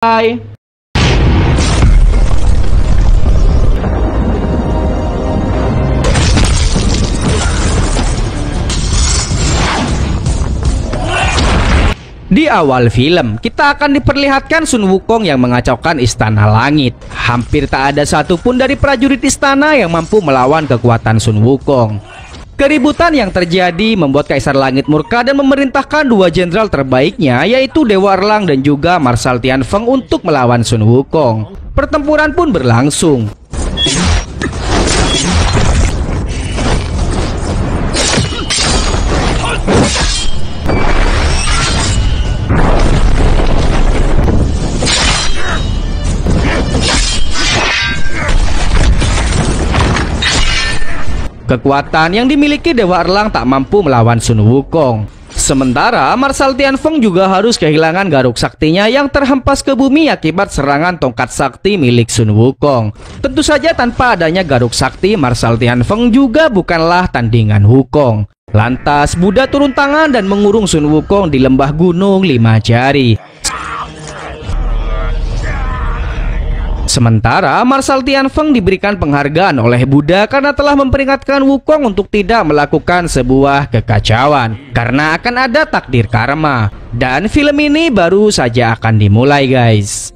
Bye. Di awal film, kita akan diperlihatkan Sun Wukong yang mengacaukan istana langit. Hampir tak ada satupun dari prajurit istana yang mampu melawan kekuatan Sun Wukong. Keributan yang terjadi membuat Kaisar Langit murka dan memerintahkan dua jenderal terbaiknya yaitu Dewa Erlang dan juga Marshal Tianfeng untuk melawan Sun Wukong. Pertempuran pun berlangsung. Kekuatan yang dimiliki Dewa Erlang tak mampu melawan Sun Wukong. Sementara Marshal Tianfeng juga harus kehilangan garuk saktinya yang terhempas ke bumi akibat serangan tongkat sakti milik Sun Wukong. Tentu saja tanpa adanya garuk sakti, Marshal Tianfeng juga bukanlah tandingan Wukong. Lantas Buddha turun tangan dan mengurung Sun Wukong di lembah gunung lima jari. Sementara Marshal Tianfeng diberikan penghargaan oleh Buddha karena telah memperingatkan Wukong untuk tidak melakukan sebuah kekacauan karena akan ada takdir karma. Dan film ini baru saja akan dimulai guys.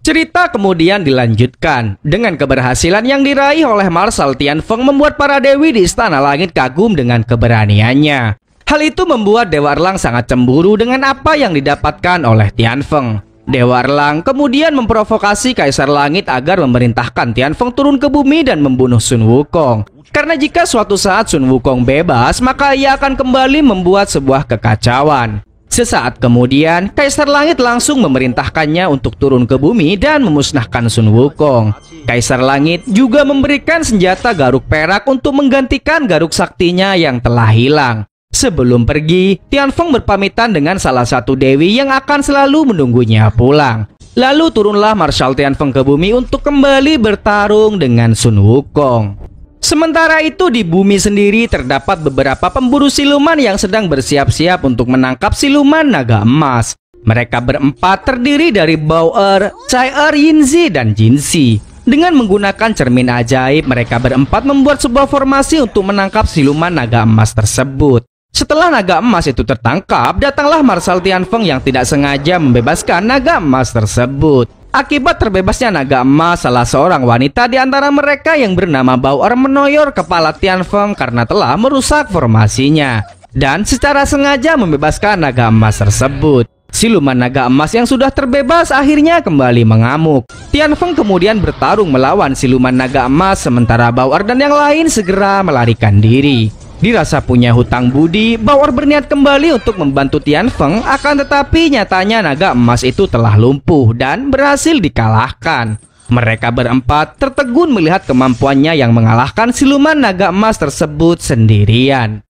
Cerita kemudian dilanjutkan dengan keberhasilan yang diraih oleh Marshal Tianfeng membuat para dewi di Istana Langit kagum dengan keberaniannya. Hal itu membuat Dewa Erlang sangat cemburu dengan apa yang didapatkan oleh Tianfeng. Dewa Erlang kemudian memprovokasi Kaisar Langit agar memerintahkan Tianfeng turun ke bumi dan membunuh Sun Wukong. Karena jika suatu saat Sun Wukong bebas, maka ia akan kembali membuat sebuah kekacauan. Sesaat kemudian, Kaisar Langit langsung memerintahkannya untuk turun ke bumi dan memusnahkan Sun Wukong. Kaisar Langit juga memberikan senjata garuk perak untuk menggantikan garuk saktinya yang telah hilang. Sebelum pergi, Tianfeng berpamitan dengan salah satu dewi yang akan selalu menunggunya pulang. Lalu turunlah Marshal Tianfeng ke bumi untuk kembali bertarung dengan Sun Wukong. Sementara itu di bumi sendiri terdapat beberapa pemburu siluman yang sedang bersiap-siap untuk menangkap siluman naga emas. Mereka berempat terdiri dari Bauer, Chai-Er, Yinzi, dan Jinsi. Dengan menggunakan cermin ajaib, mereka berempat membuat sebuah formasi untuk menangkap siluman naga emas tersebut. Setelah naga emas itu tertangkap, datanglah Marshal Tianfeng yang tidak sengaja membebaskan naga emas tersebut. Akibat terbebasnya naga emas, salah seorang wanita di antara mereka yang bernama Bauer menoyor kepala Tianfeng karena telah merusak formasinya. Dan secara sengaja membebaskan naga emas tersebut. Siluman naga emas yang sudah terbebas akhirnya kembali mengamuk. Tianfeng kemudian bertarung melawan siluman naga emas sementara Bauer dan yang lain segera melarikan diri. Dirasa punya hutang budi, Bauer berniat kembali untuk membantu Tianfeng, akan tetapi nyatanya naga emas itu telah lumpuh dan berhasil dikalahkan. Mereka berempat tertegun melihat kemampuannya yang mengalahkan siluman naga emas tersebut sendirian.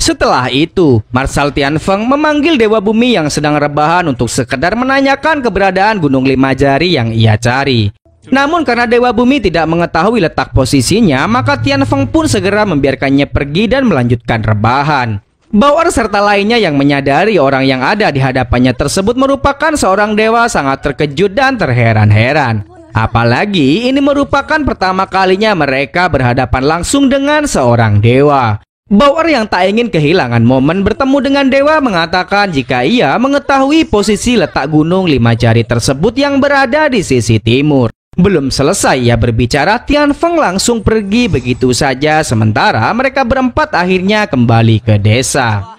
Setelah itu, Marshal Tianfeng memanggil Dewa Bumi yang sedang rebahan untuk sekedar menanyakan keberadaan Gunung Lima Jari yang ia cari. Namun karena Dewa Bumi tidak mengetahui letak posisinya, maka Tian Feng pun segera membiarkannya pergi dan melanjutkan rebahan. Bauer serta lainnya yang menyadari orang yang ada di hadapannya tersebut merupakan seorang dewa sangat terkejut dan terheran-heran. Apalagi ini merupakan pertama kalinya mereka berhadapan langsung dengan seorang dewa. Bauer yang tak ingin kehilangan momen bertemu dengan dewa mengatakan jika ia mengetahui posisi letak gunung lima jari tersebut yang berada di sisi timur. Belum selesai ia berbicara, Tian Feng langsung pergi begitu saja sementara mereka berempat akhirnya kembali ke desa.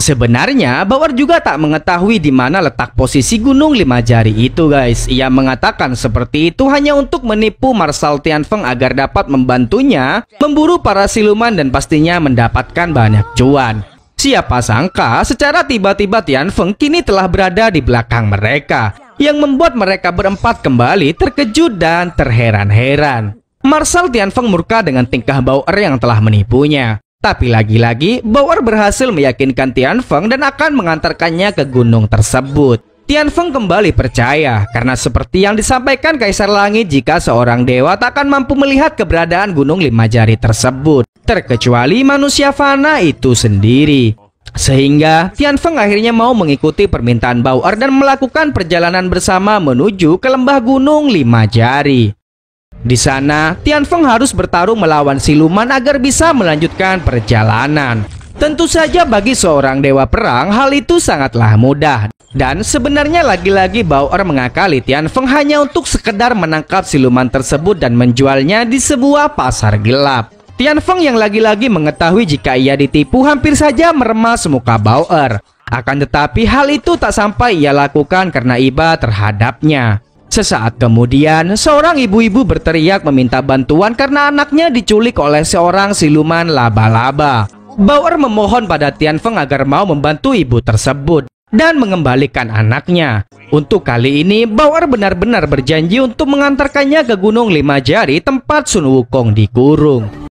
Sebenarnya Bauer juga tak mengetahui di mana letak posisi gunung lima jari itu guys. Ia mengatakan seperti itu hanya untuk menipu Marshal Tianfeng agar dapat membantunya memburu para siluman dan pastinya mendapatkan banyak cuan. Siapa sangka secara tiba-tiba Tianfeng kini telah berada di belakang mereka yang membuat mereka berempat kembali terkejut dan terheran-heran. Marshal Tianfeng murka dengan tingkah Bauer yang telah menipunya. Tapi lagi-lagi, Bauer berhasil meyakinkan Tianfeng dan akan mengantarkannya ke gunung tersebut. Tianfeng kembali percaya karena seperti yang disampaikan Kaisar Langit jika seorang dewa tak akan mampu melihat keberadaan gunung lima jari tersebut, terkecuali manusia fana itu sendiri. Sehingga Tian Feng akhirnya mau mengikuti permintaan Bauer dan melakukan perjalanan bersama menuju ke lembah gunung lima jari. Di sana, Tian Feng harus bertarung melawan siluman agar bisa melanjutkan perjalanan. Tentu saja bagi seorang dewa perang, hal itu sangatlah mudah. Dan sebenarnya lagi-lagi Bauer mengakali Tian Feng hanya untuk sekedar menangkap siluman tersebut dan menjualnya di sebuah pasar gelap. Tian Feng yang lagi-lagi mengetahui jika ia ditipu hampir saja meremas muka Bauer. Akan tetapi hal itu tak sampai ia lakukan karena iba terhadapnya. Sesaat kemudian, seorang ibu-ibu berteriak meminta bantuan karena anaknya diculik oleh seorang siluman laba-laba. Bauer memohon pada Tian Feng agar mau membantu ibu tersebut dan mengembalikan anaknya. Untuk kali ini, Bauer benar-benar berjanji untuk mengantarkannya ke Gunung Lima Jari tempat Sun Wukong dikurung.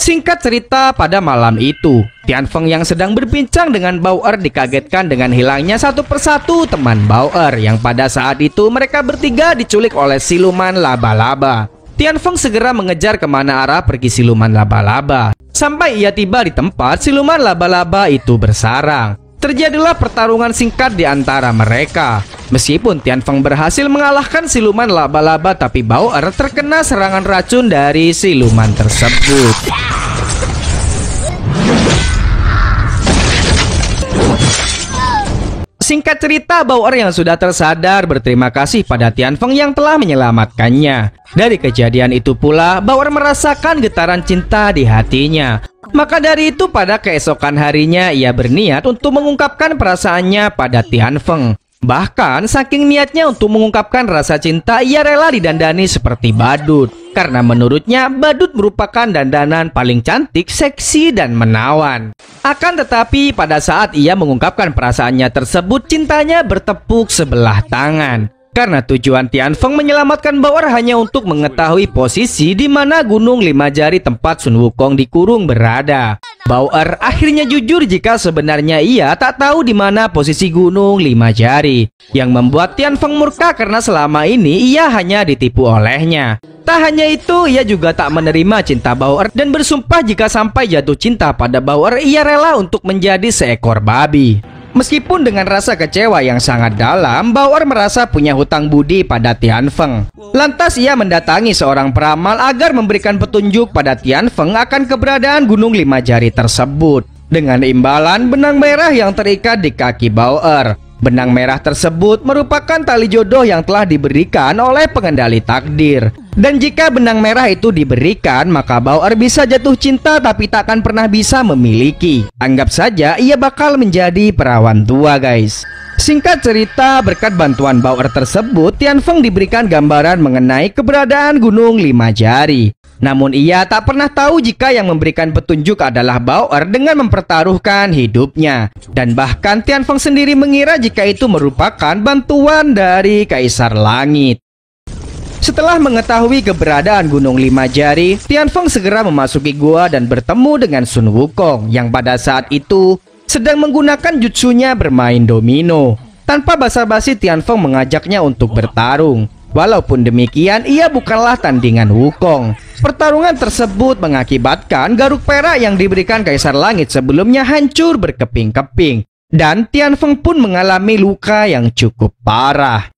Singkat cerita pada malam itu, Tian Feng yang sedang berbincang dengan Bauer dikagetkan dengan hilangnya satu persatu teman Bauer yang pada saat itu mereka bertiga diculik oleh siluman laba-laba. Tian Feng segera mengejar ke mana arah pergi siluman laba-laba. Sampai ia tiba di tempat siluman laba-laba itu bersarang. Terjadilah pertarungan singkat di antara mereka. Meskipun Tian Feng berhasil mengalahkan siluman laba-laba tapi Bauer terkena serangan racun dari siluman tersebut. Singkat cerita, Bauer yang sudah tersadar berterima kasih pada Tian Feng yang telah menyelamatkannya. Dari kejadian itu pula, Bauer merasakan getaran cinta di hatinya. Maka dari itu pada keesokan harinya ia berniat untuk mengungkapkan perasaannya pada Tian Feng. Bahkan saking niatnya untuk mengungkapkan rasa cinta ia rela didandani seperti badut. Karena menurutnya badut merupakan dandanan paling cantik, seksi, dan menawan. Akan tetapi pada saat ia mengungkapkan perasaannya tersebut cintanya bertepuk sebelah tangan. Karena tujuan Tian Feng menyelamatkan Bauer hanya untuk mengetahui posisi di mana Gunung Lima Jari tempat Sun Wukong dikurung berada. Bauer akhirnya jujur jika sebenarnya ia tak tahu di mana posisi Gunung Lima Jari. Yang membuat Tian Feng murka karena selama ini ia hanya ditipu olehnya. Tak hanya itu, ia juga tak menerima cinta Bauer dan bersumpah jika sampai jatuh cinta pada Bauer, ia rela untuk menjadi seekor babi. Meskipun dengan rasa kecewa yang sangat dalam, Bauer merasa punya hutang budi pada Tian Feng. Lantas ia mendatangi seorang peramal agar memberikan petunjuk pada Tian Feng akan keberadaan Gunung Lima Jari tersebut. Dengan imbalan benang merah yang terikat di kaki Bauer. Benang merah tersebut merupakan tali jodoh yang telah diberikan oleh pengendali takdir. Dan jika benang merah itu diberikan, maka Bauer bisa jatuh cinta tapi tak akan pernah bisa memiliki. Anggap saja ia bakal menjadi perawan tua, guys. Singkat cerita, berkat bantuan Bauer tersebut, Tian Feng diberikan gambaran mengenai keberadaan Gunung Lima Jari. Namun ia tak pernah tahu jika yang memberikan petunjuk adalah Bauer dengan mempertaruhkan hidupnya. Dan bahkan Tian Feng sendiri mengira jika itu merupakan bantuan dari Kaisar Langit. Setelah mengetahui keberadaan Gunung Lima Jari, Tian Feng segera memasuki gua dan bertemu dengan Sun Wukong yang pada saat itu sedang menggunakan jutsunya bermain domino. Tanpa basa-basi Tian Feng mengajaknya untuk bertarung. Walaupun demikian, ia bukanlah tandingan Wukong. Pertarungan tersebut mengakibatkan garuk perak yang diberikan Kaisar Langit sebelumnya hancur berkeping-keping. Dan Tian Feng pun mengalami luka yang cukup parah.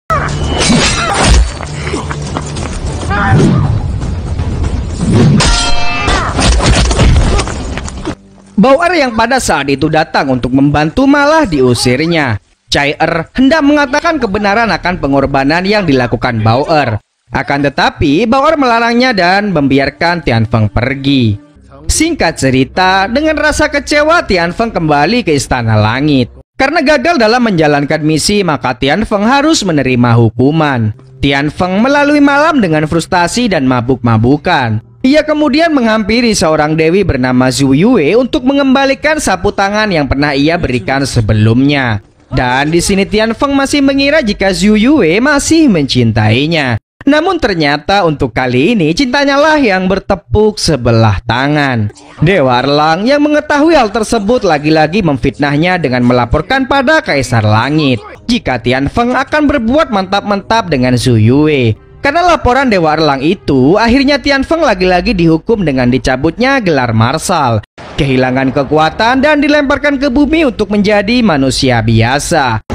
Bauer yang pada saat itu datang untuk membantu malah diusirnya. Chai Er hendak mengatakan kebenaran akan pengorbanan yang dilakukan Bauer. Akan tetapi, Bauer melarangnya dan membiarkan Tian Feng pergi. Singkat cerita, dengan rasa kecewa Tian Feng kembali ke Istana Langit. Karena gagal dalam menjalankan misi, maka Tian Feng harus menerima hukuman. Tian Feng melalui malam dengan frustasi dan mabuk-mabukan. Ia kemudian menghampiri seorang dewi bernama Zhu Yue untuk mengembalikan sapu tangan yang pernah ia berikan sebelumnya. Dan di sini Tian Feng masih mengira jika Zhu Yue masih mencintainya. Namun ternyata untuk kali ini cintanya lah yang bertepuk sebelah tangan. Dewa Erlang yang mengetahui hal tersebut lagi-lagi memfitnahnya dengan melaporkan pada Kaisar Langit jika Tian Feng akan berbuat mantap-mantap dengan Zhu Yue. Karena laporan Dewa Erlang itu, akhirnya Tian Feng lagi-lagi dihukum dengan dicabutnya gelar marsal, kehilangan kekuatan dan dilemparkan ke bumi untuk menjadi manusia biasa.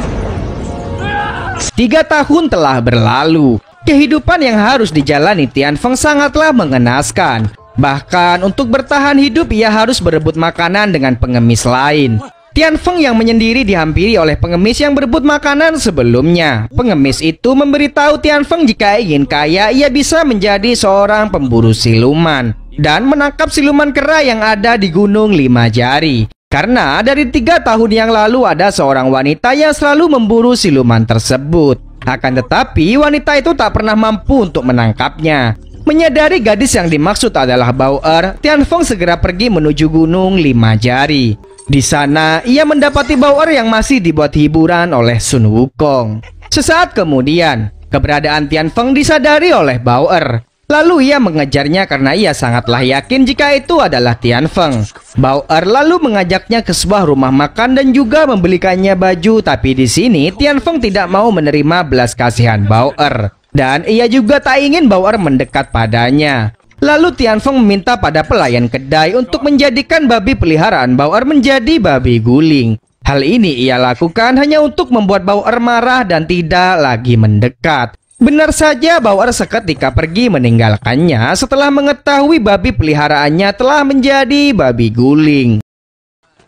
Tiga tahun telah berlalu, kehidupan yang harus dijalani Tian Feng sangatlah mengenaskan. Bahkan untuk bertahan hidup ia harus berebut makanan dengan pengemis lain. Tian Feng yang menyendiri dihampiri oleh pengemis yang berebut makanan sebelumnya. Pengemis itu memberitahu Tian Feng jika ingin kaya, ia bisa menjadi seorang pemburu siluman dan menangkap siluman kera yang ada di Gunung Lima Jari. Karena dari tiga tahun yang lalu ada seorang wanita yang selalu memburu siluman tersebut. Akan tetapi wanita itu tak pernah mampu untuk menangkapnya. Menyadari gadis yang dimaksud adalah Bauer, Tian Feng segera pergi menuju Gunung Lima Jari. Di sana, ia mendapati Bauer yang masih dibuat hiburan oleh Sun Wukong. Sesaat kemudian, keberadaan Tian Feng disadari oleh Bauer. Lalu ia mengejarnya karena ia sangatlah yakin jika itu adalah Tian Feng. Bauer lalu mengajaknya ke sebuah rumah makan dan juga membelikannya baju, tapi di sini Tian Feng tidak mau menerima belas kasihan Bauer. Dan ia juga tak ingin Bauer mendekat padanya. Lalu Tian Feng meminta pada pelayan kedai untuk menjadikan babi peliharaan Bauer menjadi babi guling. Hal ini ia lakukan hanya untuk membuat Bauer marah dan tidak lagi mendekat. Benar saja Bauer seketika pergi meninggalkannya setelah mengetahui babi peliharaannya telah menjadi babi guling.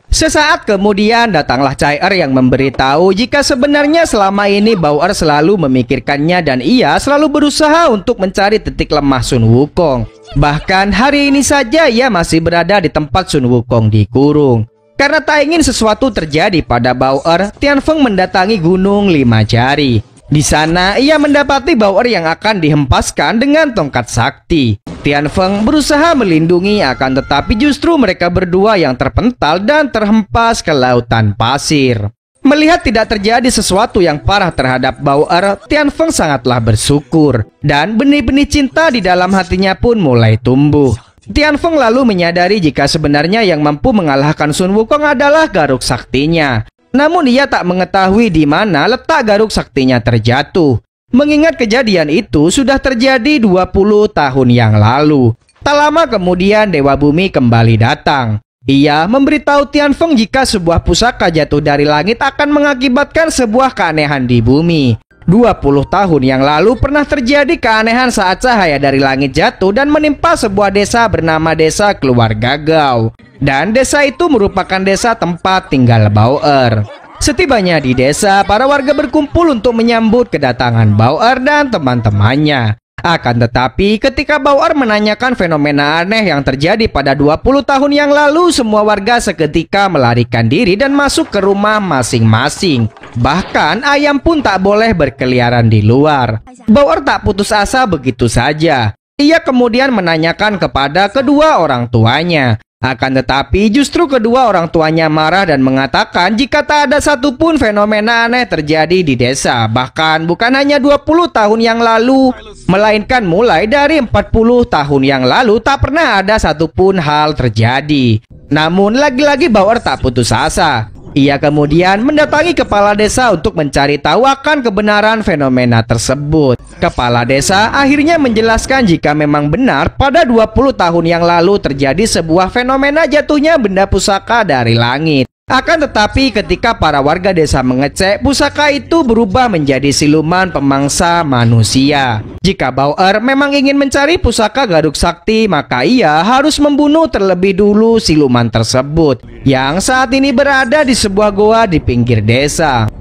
Sesaat kemudian datanglah Chai'er yang memberitahu jika sebenarnya selama ini Bauer selalu memikirkannya dan ia selalu berusaha untuk mencari titik lemah Sun Wukong. Bahkan hari ini saja ia masih berada di tempat Sun Wukong dikurung. Karena tak ingin sesuatu terjadi pada Bauer, Tian Feng mendatangi Gunung Lima Jari. Di sana ia mendapati Bauer yang akan dihempaskan dengan tongkat sakti. Tian Feng berusaha melindungi akan tetapi justru mereka berdua yang terpental dan terhempas ke lautan pasir. Melihat tidak terjadi sesuatu yang parah terhadap Bauer, Tian Feng sangatlah bersyukur dan benih-benih cinta di dalam hatinya pun mulai tumbuh. Tian Feng lalu menyadari jika sebenarnya yang mampu mengalahkan Sun Wukong adalah garuk saktinya. Namun ia tak mengetahui di mana letak garuk saktinya terjatuh. Mengingat kejadian itu sudah terjadi 20 tahun yang lalu. Tak lama kemudian Dewa Bumi kembali datang. Ia memberitahu Tian Feng jika sebuah pusaka jatuh dari langit akan mengakibatkan sebuah keanehan di bumi. 20 tahun yang lalu pernah terjadi keanehan saat cahaya dari langit jatuh dan menimpa sebuah desa bernama Desa Keluarga Gao. Dan desa itu merupakan desa tempat tinggal Bauer. Setibanya di desa, para warga berkumpul untuk menyambut kedatangan Bauer dan teman-temannya. Akan tetapi ketika Bauer menanyakan fenomena aneh yang terjadi pada 20 tahun yang lalu Semua warga seketika melarikan diri dan masuk ke rumah masing-masing. Bahkan ayam pun tak boleh berkeliaran di luar. Bauer tak putus asa begitu saja. Ia kemudian menanyakan kepada kedua orang tuanya akan tetapi justru kedua orang tuanya marah dan mengatakan jika tak ada satupun fenomena aneh terjadi di desa. Bahkan bukan hanya 20 tahun yang lalu Melainkan mulai dari 40 tahun yang lalu tak pernah ada satupun hal terjadi. Namun lagi-lagi Bauer tak putus asa. Ia kemudian mendatangi kepala desa untuk mencari tahu akan kebenaran fenomena tersebut. Kepala desa akhirnya menjelaskan jika memang benar pada 20 tahun yang lalu terjadi sebuah fenomena jatuhnya benda pusaka dari langit. Akan tetapi ketika para warga desa mengecek, pusaka itu berubah menjadi siluman pemangsa manusia. Jika Bauer memang ingin mencari pusaka Garuk Sakti, maka ia harus membunuh terlebih dulu siluman tersebut yang saat ini berada di sebuah goa di pinggir desa.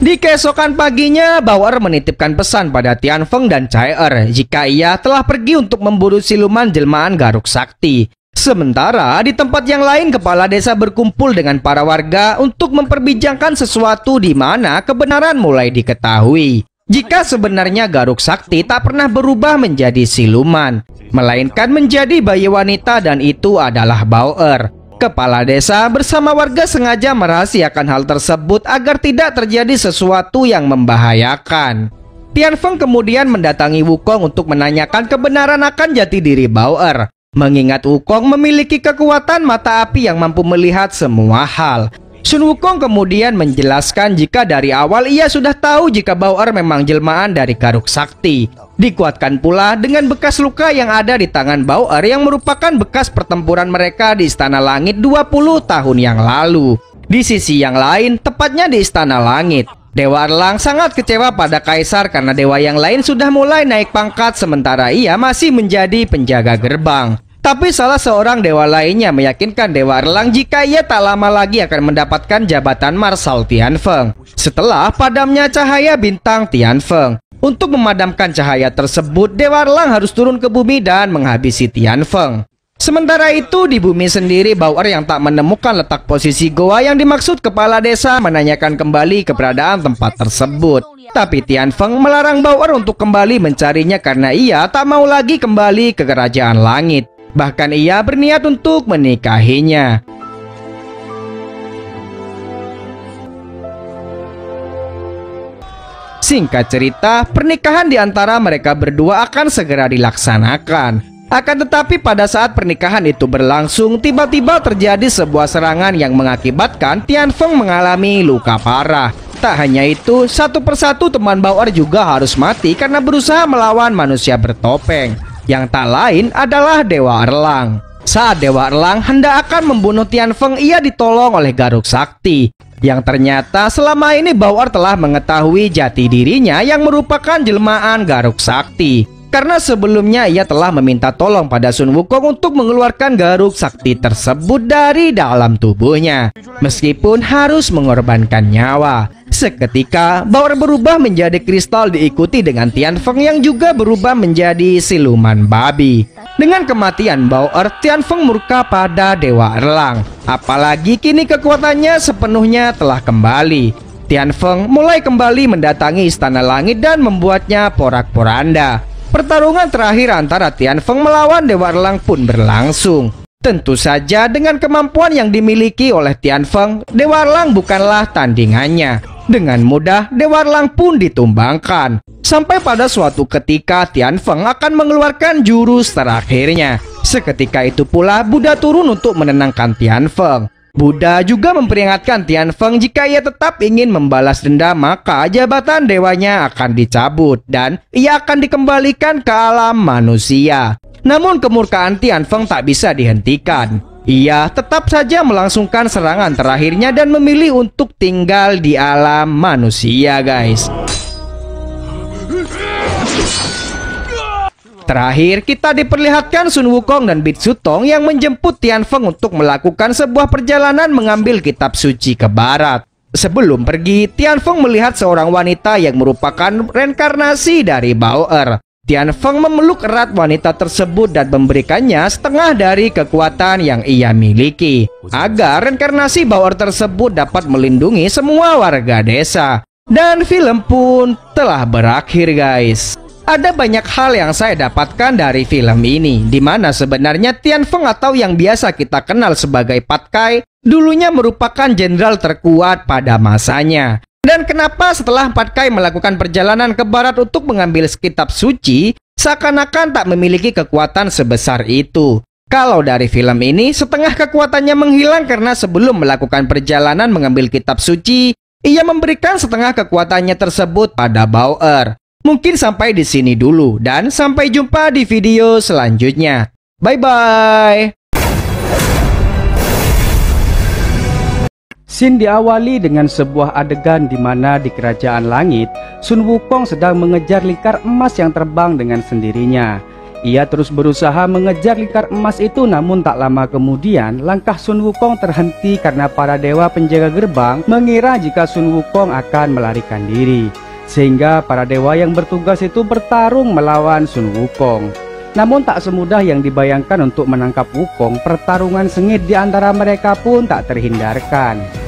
Di keesokan paginya, Bauer menitipkan pesan pada Tian Feng dan Chai'er jika ia telah pergi untuk memburu siluman jelmaan Garuk Sakti. Sementara di tempat yang lain kepala desa berkumpul dengan para warga untuk memperbincangkan sesuatu di mana kebenaran mulai diketahui. Jika sebenarnya Garuk Sakti tak pernah berubah menjadi siluman, melainkan menjadi bayi wanita dan itu adalah Bauer. Kepala desa bersama warga sengaja merahasiakan hal tersebut agar tidak terjadi sesuatu yang membahayakan. Tian Feng kemudian mendatangi Wukong untuk menanyakan kebenaran akan jati diri Bauer. Mengingat Wukong memiliki kekuatan mata api yang mampu melihat semua hal. Sun Wukong kemudian menjelaskan jika dari awal ia sudah tahu jika Bauer memang jelmaan dari Garuk Sakti. Dikuatkan pula dengan bekas luka yang ada di tangan Bauer yang merupakan bekas pertempuran mereka di Istana Langit 20 tahun yang lalu. Di sisi yang lain, tepatnya di Istana Langit, Dewa Erlang sangat kecewa pada Kaisar karena dewa yang lain sudah mulai naik pangkat sementara ia masih menjadi penjaga gerbang. Tapi salah seorang dewa lainnya meyakinkan Dewa Erlang jika ia tak lama lagi akan mendapatkan jabatan Marsal Tianfeng setelah padamnya cahaya bintang Tianfeng. Untuk memadamkan cahaya tersebut, Dewa Erlang harus turun ke bumi dan menghabisi Tianfeng. Sementara itu di bumi sendiri Bauer yang tak menemukan letak posisi goa yang dimaksud kepala desa menanyakan kembali keberadaan tempat tersebut. Tapi Tianfeng melarang Bauer untuk kembali mencarinya karena ia tak mau lagi kembali ke kerajaan langit. Bahkan ia berniat untuk menikahinya. Singkat cerita, pernikahan di antara mereka berdua akan segera dilaksanakan. Akan tetapi pada saat pernikahan itu berlangsung, tiba-tiba terjadi sebuah serangan yang mengakibatkan Tian Feng mengalami luka parah. Tak hanya itu, satu persatu teman Bauer juga harus mati karena berusaha melawan manusia bertopeng. Yang tak lain adalah Dewa Erlang. Saat Dewa Erlang hendak akan membunuh Tian Feng, ia ditolong oleh Garuk Sakti yang ternyata selama ini Bauer telah mengetahui jati dirinya yang merupakan jelmaan Garuk Sakti. Karena sebelumnya ia telah meminta tolong pada Sun Wukong untuk mengeluarkan Garuk Sakti tersebut dari dalam tubuhnya. Meskipun harus mengorbankan nyawa. Seketika, Bauer berubah menjadi kristal diikuti dengan Tian Feng yang juga berubah menjadi siluman babi. Dengan kematian Bauer, Tianfeng murka pada Dewa Erlang. Apalagi kini kekuatannya sepenuhnya telah kembali. Tianfeng mulai kembali mendatangi Istana Langit dan membuatnya porak-poranda. Pertarungan terakhir antara Tianfeng melawan Dewa Erlang pun berlangsung. Tentu saja dengan kemampuan yang dimiliki oleh Tianfeng, Dewa Erlang bukanlah tandingannya. Dengan mudah, Dewa Erlang pun ditumbangkan. Sampai pada suatu ketika Tian Feng akan mengeluarkan jurus terakhirnya. Seketika itu pula Buddha turun untuk menenangkan Tian Feng. Buddha juga memperingatkan Tian Feng jika ia tetap ingin membalas dendam maka jabatan dewanya akan dicabut dan ia akan dikembalikan ke alam manusia. Namun kemurkaan Tian Feng tak bisa dihentikan. Ia tetap saja melangsungkan serangan terakhirnya dan memilih untuk tinggal di alam manusia guys. Terakhir, kita diperlihatkan Sun Wukong dan Bit Sutong yang menjemput Tian Feng untuk melakukan sebuah perjalanan mengambil kitab suci ke barat. Sebelum pergi, Tian Feng melihat seorang wanita yang merupakan reinkarnasi dari Bauer. Tian Feng memeluk erat wanita tersebut dan memberikannya setengah dari kekuatan yang ia miliki agar reinkarnasi Bauer tersebut dapat melindungi semua warga desa. Dan film pun telah berakhir guys. Ada banyak hal yang saya dapatkan dari film ini, di mana sebenarnya Tian Feng atau yang biasa kita kenal sebagai Pat Kai dulunya merupakan jenderal terkuat pada masanya. Dan kenapa setelah Pat Kai melakukan perjalanan ke barat untuk mengambil kitab suci, seakan-akan tak memiliki kekuatan sebesar itu. Kalau dari film ini, setengah kekuatannya menghilang karena sebelum melakukan perjalanan mengambil kitab suci, ia memberikan setengah kekuatannya tersebut pada Bauer. Mungkin sampai di sini dulu dan sampai jumpa di video selanjutnya. Bye Scene diawali dengan sebuah adegan di mana di kerajaan langit, Sun Wukong sedang mengejar lingkar emas yang terbang dengan sendirinya. Ia terus berusaha mengejar lingkar emas itu namun tak lama kemudian langkah Sun Wukong terhenti karena para dewa penjaga gerbang mengira jika Sun Wukong akan melarikan diri sehingga para dewa yang bertugas itu bertarung melawan Sun Wukong. Namun tak semudah yang dibayangkan untuk menangkap Wukong, pertarungan sengit di antara mereka pun tak terhindarkan.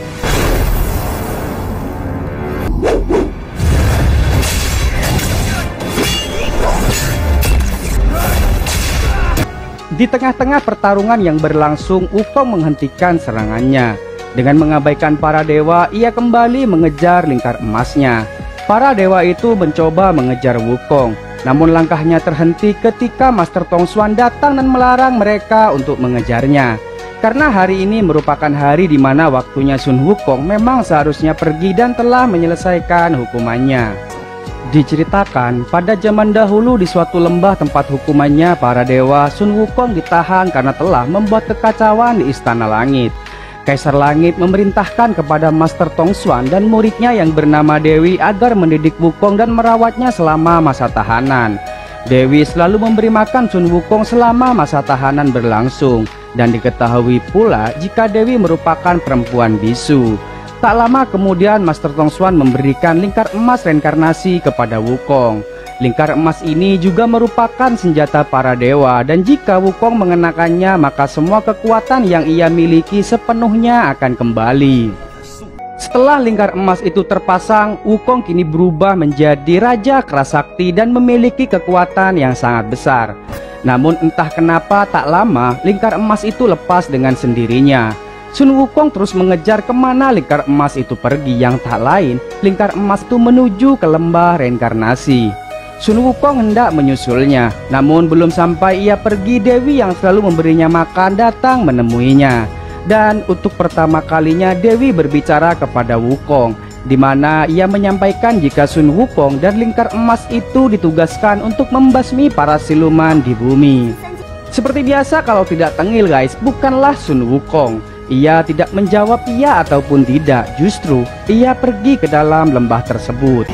Di tengah-tengah pertarungan yang berlangsung, Wukong menghentikan serangannya. Dengan mengabaikan para dewa, ia kembali mengejar lingkar emasnya. Para dewa itu mencoba mengejar Wukong, namun langkahnya terhenti ketika Master Tong Xuan datang dan melarang mereka untuk mengejarnya. Karena hari ini merupakan hari di mana waktunya Sun Wukong memang seharusnya pergi dan telah menyelesaikan hukumannya. Diceritakan, pada zaman dahulu di suatu lembah tempat hukumannya para dewa, Sun Wukong ditahan karena telah membuat kekacauan di Istana Langit. Kaisar Langit memerintahkan kepada Master Tong Xuan dan muridnya yang bernama Dewi agar mendidik Wukong dan merawatnya selama masa tahanan. Dewi selalu memberi makan Sun Wukong selama masa tahanan berlangsung dan diketahui pula jika Dewi merupakan perempuan bisu. Tak lama kemudian Master Tong Xuan memberikan lingkar emas reinkarnasi kepada Wukong. Lingkar emas ini juga merupakan senjata para dewa dan jika Wukong mengenakannya maka semua kekuatan yang ia miliki sepenuhnya akan kembali. Setelah lingkar emas itu terpasang, Wukong kini berubah menjadi Raja Kerasakti dan memiliki kekuatan yang sangat besar. Namun entah kenapa tak lama lingkar emas itu lepas dengan sendirinya. Sun Wukong terus mengejar ke mana lingkar emas itu pergi yang tak lain lingkar emas itu menuju ke lembah reinkarnasi. Sun Wukong hendak menyusulnya, namun belum sampai ia pergi Dewi yang selalu memberinya makan datang menemuinya. Dan untuk pertama kalinya Dewi berbicara kepada Wukong, di mana ia menyampaikan jika Sun Wukong dan lingkar emas itu ditugaskan untuk membasmi para siluman di bumi. Seperti biasa kalau tidak tengil guys, bukanlah Sun Wukong, ia tidak menjawab iya ataupun tidak, justru ia pergi ke dalam lembah tersebut.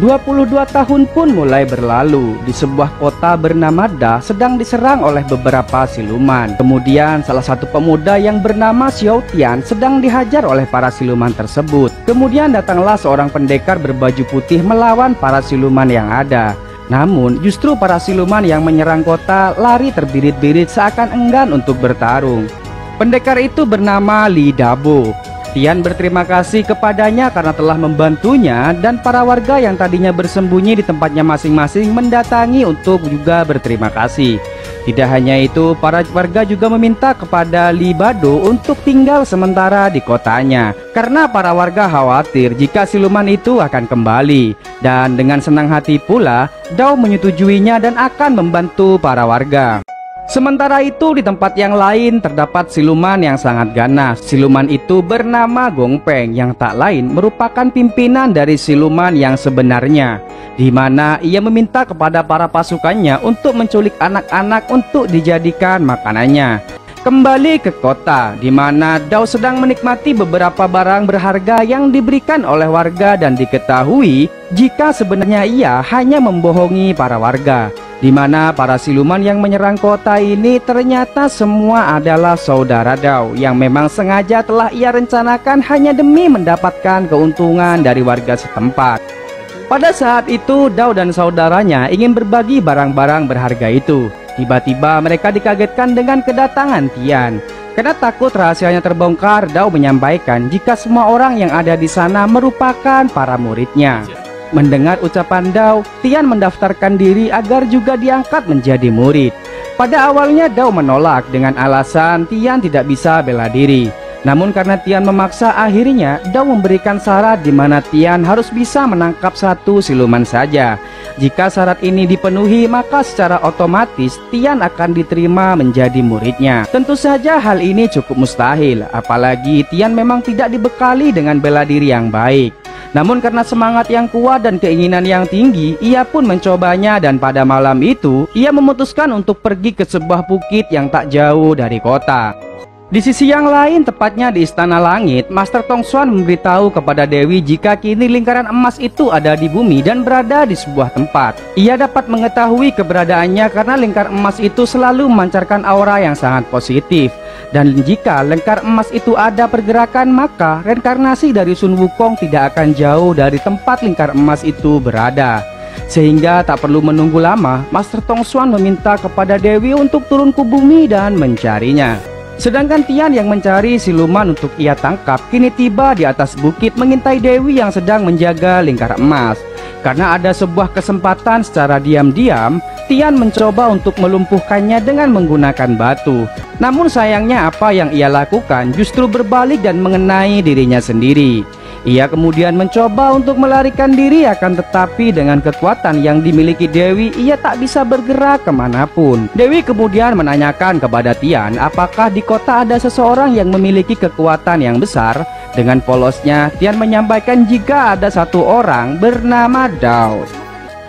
22 tahun pun mulai berlalu Di sebuah kota bernama Da sedang diserang oleh beberapa siluman. Kemudian salah satu pemuda yang bernama Xiao Tian sedang dihajar oleh para siluman tersebut. Kemudian datanglah seorang pendekar berbaju putih melawan para siluman yang ada namun justru para siluman yang menyerang kota lari terbirit-birit seakan enggan untuk bertarung. Pendekar itu bernama Li Dabo. Tian berterima kasih kepadanya karena telah membantunya dan para warga yang tadinya bersembunyi di tempatnya masing-masing mendatangi untuk juga berterima kasih. Tidak hanya itu, para warga juga meminta kepada Libado untuk tinggal sementara di kotanya karena para warga khawatir jika siluman itu akan kembali. Dan dengan senang hati pula, Dao menyetujuinya dan akan membantu para warga. Sementara itu di tempat yang lain terdapat siluman yang sangat ganas. Siluman itu bernama Gongpeng yang tak lain merupakan pimpinan dari siluman yang sebenarnya di mana ia meminta kepada para pasukannya untuk menculik anak-anak untuk dijadikan makanannya. Kembali ke kota, di mana Dao sedang menikmati beberapa barang berharga yang diberikan oleh warga dan diketahui jika sebenarnya ia hanya membohongi para warga. Di mana para siluman yang menyerang kota ini ternyata semua adalah saudara Dao yang memang sengaja telah ia rencanakan hanya demi mendapatkan keuntungan dari warga setempat. Pada saat itu, Dao dan saudaranya ingin berbagi barang-barang berharga itu. Tiba-tiba mereka dikagetkan dengan kedatangan Tian. Karena takut rahasianya terbongkar, Dao menyampaikan jika semua orang yang ada di sana merupakan para muridnya. Mendengar ucapan Dao, Tian mendaftarkan diri agar juga diangkat menjadi murid. Pada awalnya Dao menolak dengan alasan Tian tidak bisa bela diri. Namun karena Tian memaksa akhirnya Dao memberikan syarat di mana Tian harus bisa menangkap satu siluman saja. Jika syarat ini dipenuhi maka secara otomatis Tian akan diterima menjadi muridnya. Tentu saja hal ini cukup mustahil apalagi Tian memang tidak dibekali dengan bela diri yang baik. Namun karena semangat yang kuat dan keinginan yang tinggi, ia pun mencobanya dan pada malam itu, ia memutuskan untuk pergi ke sebuah bukit yang tak jauh dari kota. Di sisi yang lain, tepatnya di Istana Langit, Master Tong Xuan memberitahu kepada Dewi jika kini lingkaran emas itu ada di bumi dan berada di sebuah tempat. Ia dapat mengetahui keberadaannya karena lingkar emas itu selalu memancarkan aura yang sangat positif. Dan jika lingkar emas itu ada pergerakan, maka reinkarnasi dari Sun Wukong tidak akan jauh dari tempat lingkar emas itu berada. Sehingga tak perlu menunggu lama, Master Tong Xuan meminta kepada Dewi untuk turun ke bumi dan mencarinya. Sedangkan Tian yang mencari siluman untuk ia tangkap kini tiba di atas bukit mengintai Dewi yang sedang menjaga lingkar emas. Karena ada sebuah kesempatan secara diam-diam, Tian mencoba untuk melumpuhkannya dengan menggunakan batu. Namun sayangnya apa yang ia lakukan justru berbalik dan mengenai dirinya sendiri. Ia kemudian mencoba untuk melarikan diri akan tetapi dengan kekuatan yang dimiliki Dewi ia tak bisa bergerak ke mana pun. Dewi kemudian menanyakan kepada Tian apakah di kota ada seseorang yang memiliki kekuatan yang besar. Dengan polosnya Tian menyampaikan jika ada satu orang bernama Dao.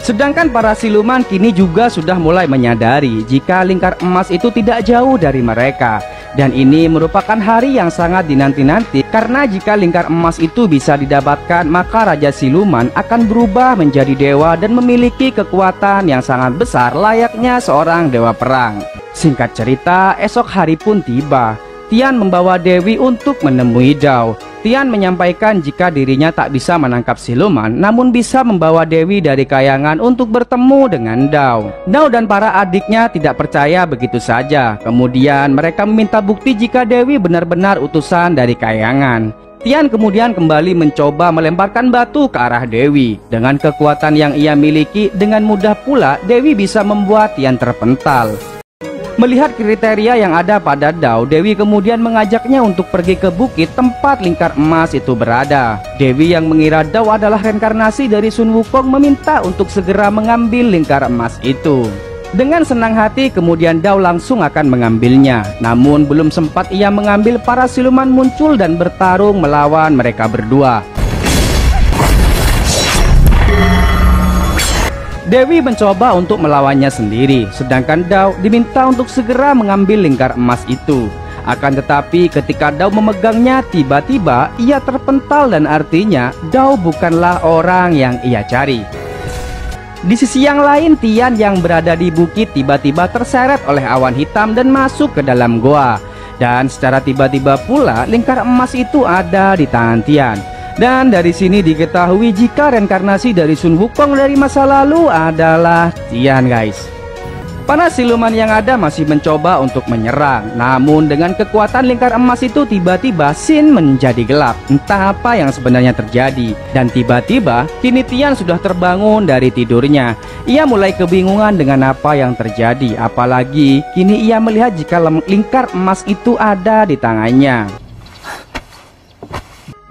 Sedangkan para siluman kini juga sudah mulai menyadari jika lingkar emas itu tidak jauh dari mereka dan ini merupakan hari yang sangat dinanti-nanti karena jika lingkar emas itu bisa didapatkan maka Raja Siluman akan berubah menjadi dewa dan memiliki kekuatan yang sangat besar layaknya seorang dewa perang. Singkat cerita, esok hari pun tiba. Tian membawa Dewi untuk menemui Dao. Tian menyampaikan jika dirinya tak bisa menangkap siluman namun bisa membawa Dewi dari kayangan untuk bertemu dengan Dao. Dao dan para adiknya tidak percaya begitu saja. Kemudian mereka meminta bukti jika Dewi benar-benar utusan dari kayangan. Tian kemudian kembali mencoba melemparkan batu ke arah Dewi. Dengan kekuatan yang ia miliki, dengan mudah pula Dewi bisa membuat Tian terpental. Melihat kriteria yang ada pada Dao, Dewi kemudian mengajaknya untuk pergi ke bukit tempat lingkar emas itu berada. Dewi yang mengira Dao adalah reinkarnasi dari Sun Wukong meminta untuk segera mengambil lingkar emas itu. Dengan senang hati kemudian Dao langsung akan mengambilnya Namun belum sempat ia mengambil para siluman muncul dan bertarung melawan mereka berdua Dewi mencoba untuk melawannya sendiri, sedangkan Dao diminta untuk segera mengambil lingkar emas itu. Akan tetapi ketika Dao memegangnya, tiba-tiba ia terpental dan artinya Dao bukanlah orang yang ia cari. Di sisi yang lain, Tian yang berada di bukit tiba-tiba terseret oleh awan hitam dan masuk ke dalam goa. Dan secara tiba-tiba pula lingkar emas itu ada di tangan Tian. Dan dari sini diketahui jika reinkarnasi dari Sun Wukong dari masa lalu adalah Tian guys. Para siluman yang ada masih mencoba untuk menyerang. Namun dengan kekuatan lingkar emas itu tiba-tiba Sin menjadi gelap. Entah apa yang sebenarnya terjadi. Dan tiba-tiba kini Tian sudah terbangun dari tidurnya. Ia mulai kebingungan dengan apa yang terjadi. Apalagi kini ia melihat jika lingkar emas itu ada di tangannya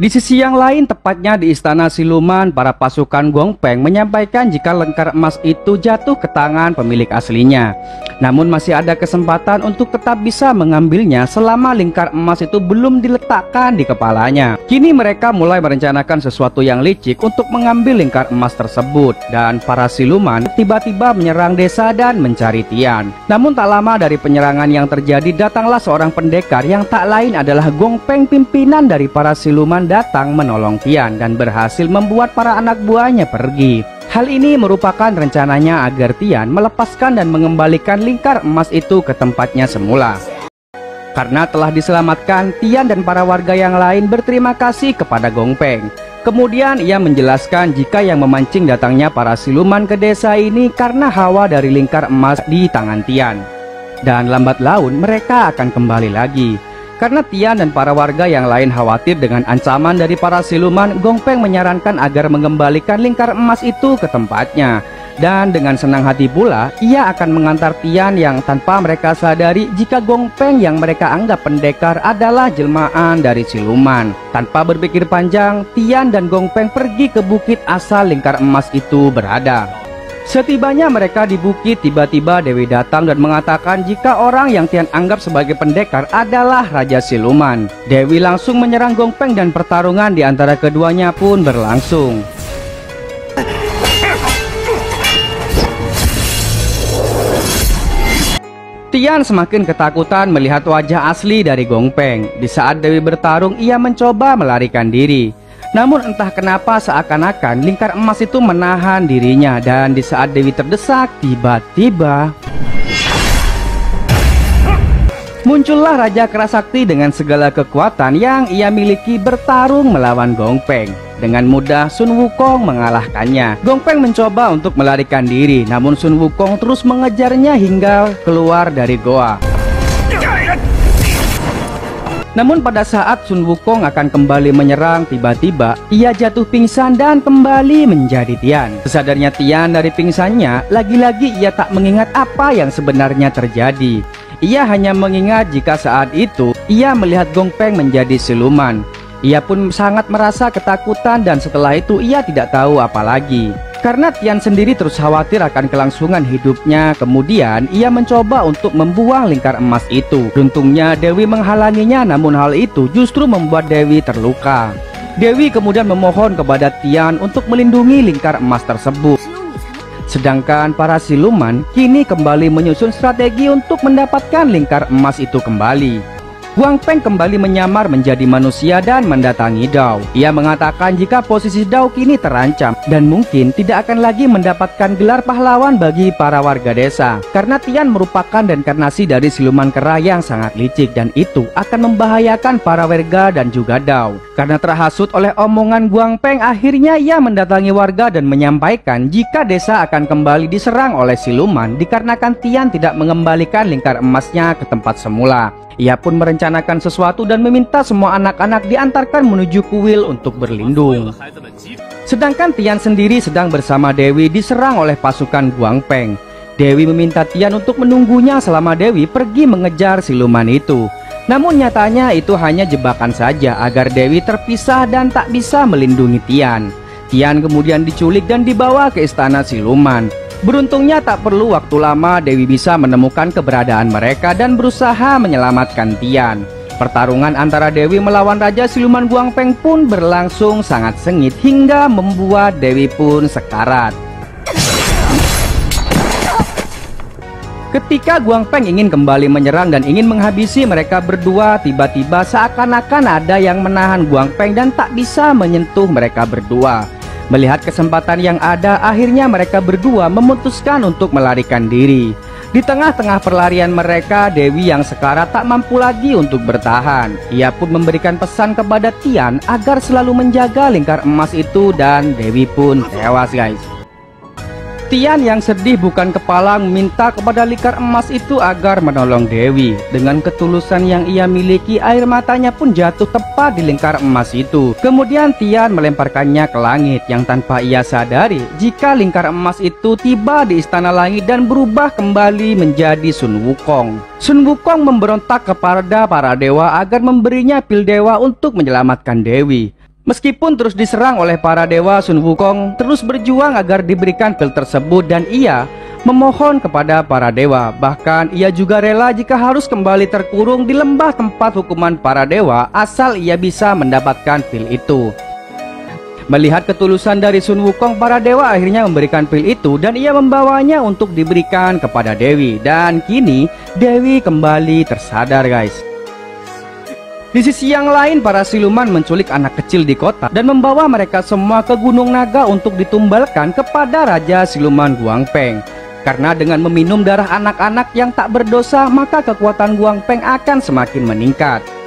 di sisi yang lain, tepatnya di Istana Siluman, para pasukan Gongpeng menyampaikan jika lengkar emas itu jatuh ke tangan pemilik aslinya. Namun masih ada kesempatan untuk tetap bisa mengambilnya selama lingkar emas itu belum diletakkan di kepalanya. Kini mereka mulai merencanakan sesuatu yang licik untuk mengambil lingkar emas tersebut dan para siluman tiba-tiba menyerang desa dan mencari Tian. Namun tak lama dari penyerangan yang terjadi datanglah seorang pendekar yang tak lain adalah Gongpeng pimpinan dari para siluman datang menolong Tian dan berhasil membuat para anak buahnya pergi. Hal ini merupakan rencananya agar Tian melepaskan dan mengembalikan lingkar emas itu ke tempatnya semula. Karena telah diselamatkan, Tian dan para warga yang lain berterima kasih kepada Gongpeng. Kemudian ia menjelaskan jika yang memancing datangnya para siluman ke desa ini karena hawa dari lingkar emas di tangan Tian. Dan lambat laun mereka akan kembali lagi. Karena Tian dan para warga yang lain khawatir dengan ancaman dari para siluman, Gongpeng menyarankan agar mengembalikan lingkar emas itu ke tempatnya. Dan dengan senang hati pula, ia akan mengantar Tian yang tanpa mereka sadari jika Gongpeng yang mereka anggap pendekar adalah jelmaan dari siluman. Tanpa berpikir panjang, Tian dan Gongpeng pergi ke bukit asal lingkar emas itu berada. Setibanya mereka di bukit, tiba-tiba Dewi datang dan mengatakan jika orang yang Tian anggap sebagai pendekar adalah Raja Siluman. Dewi langsung menyerang Gongpeng dan pertarungan di antara keduanya pun berlangsung. Tian semakin ketakutan melihat wajah asli dari Gongpeng. Di saat Dewi bertarung, ia mencoba melarikan diri. Namun entah kenapa seakan-akan lingkar emas itu menahan dirinya dan di saat Dewi terdesak tiba-tiba Muncullah Raja Kerasakti dengan segala kekuatan yang ia miliki bertarung melawan Gongpeng. Dengan mudah Sun Wukong mengalahkannya. Gongpeng mencoba untuk melarikan diri, namun Sun Wukong terus mengejarnya hingga keluar dari goa. Namun pada saat Sun Wukong akan kembali menyerang, tiba-tiba ia jatuh pingsan dan kembali menjadi Tian. Kesadarnya Tian dari pingsannya, lagi-lagi ia tak mengingat apa yang sebenarnya terjadi. Ia hanya mengingat jika saat itu ia melihat Gongpeng menjadi siluman. Ia pun sangat merasa ketakutan dan setelah itu ia tidak tahu apa lagi. Karena Tian sendiri terus khawatir akan kelangsungan hidupnya, kemudian ia mencoba untuk membuang lingkar emas itu. Beruntungnya Dewi menghalanginya namun hal itu justru membuat Dewi terluka. Dewi kemudian memohon kepada Tian untuk melindungi lingkar emas tersebut. Sedangkan para siluman kini kembali menyusun strategi untuk mendapatkan lingkar emas itu kembali. Huang Peng kembali menyamar menjadi manusia dan mendatangi Dao. Ia mengatakan jika posisi Dao kini terancam dan mungkin tidak akan lagi mendapatkan gelar pahlawan bagi para warga desa. Karena Tian merupakan reinkarnasi dari siluman kera yang sangat licik dan itu akan membahayakan para warga dan juga Dao. Karena terhasut oleh omongan Guang Peng, akhirnya ia mendatangi warga dan menyampaikan jika desa akan kembali diserang oleh siluman dikarenakan Tian tidak mengembalikan lingkar emasnya ke tempat semula. Ia pun merencanakan sesuatu dan meminta semua anak-anak diantarkan menuju kuil untuk berlindung. Sedangkan Tian sendiri sedang bersama Dewi diserang oleh pasukan Guang Peng. Dewi meminta Tian untuk menunggunya selama Dewi pergi mengejar siluman itu. Namun nyatanya itu hanya jebakan saja agar Dewi terpisah dan tak bisa melindungi Tian. Tian kemudian diculik dan dibawa ke istana siluman. Beruntungnya tak perlu waktu lama Dewi bisa menemukan keberadaan mereka dan berusaha menyelamatkan Tian. Pertarungan antara Dewi melawan Raja Siluman Guang Peng pun berlangsung sangat sengit hingga membuat Dewi pun sekarat. Ketika Guang Peng ingin kembali menyerang dan ingin menghabisi mereka berdua, tiba-tiba seakan-akan ada yang menahan Guang Peng dan tak bisa menyentuh mereka berdua. Melihat kesempatan yang ada, akhirnya mereka berdua memutuskan untuk melarikan diri. Di tengah-tengah perlarian mereka, Dewi yang sekarat tak mampu lagi untuk bertahan. Ia pun memberikan pesan kepada Tian agar selalu menjaga lingkar emas itu dan Dewi pun tewas guys. Tian yang sedih bukan kepala meminta kepada likar emas itu agar menolong Dewi. Dengan ketulusan yang ia miliki, air matanya pun jatuh tepat di lingkar emas itu. Kemudian Tian melemparkannya ke langit yang tanpa ia sadari jika lingkar emas itu tiba di istana langit dan berubah kembali menjadi Sun Wukong. Sun Wukong memberontak kepada para dewa agar memberinya pil dewa untuk menyelamatkan Dewi. Meskipun terus diserang oleh para dewa Sun Wukong terus berjuang agar diberikan pil tersebut dan ia memohon kepada para dewa. Bahkan ia juga rela jika harus kembali terkurung di lembah tempat hukuman para dewa asal ia bisa mendapatkan pil itu. Melihat ketulusan dari Sun Wukong para dewa akhirnya memberikan pil itu dan ia membawanya untuk diberikan kepada Dewi. Dan kini Dewi kembali tersadar guys di sisi yang lain, para siluman menculik anak kecil di kota dan membawa mereka semua ke Gunung Naga untuk ditumbalkan kepada Raja Siluman Guang Peng. Karena dengan meminum darah anak-anak yang tak berdosa, maka kekuatan Guang Peng akan semakin meningkat.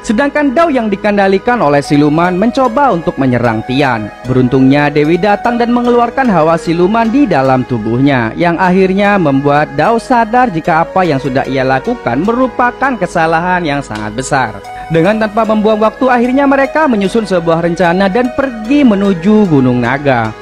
Sedangkan Dao yang dikendalikan oleh siluman mencoba untuk menyerang Tian. Beruntungnya Dewi datang dan mengeluarkan hawa siluman di dalam tubuhnya yang akhirnya membuat Dao sadar jika apa yang sudah ia lakukan merupakan kesalahan yang sangat besar. Dengan tanpa membuang waktu akhirnya mereka menyusun sebuah rencana dan pergi menuju Gunung Naga.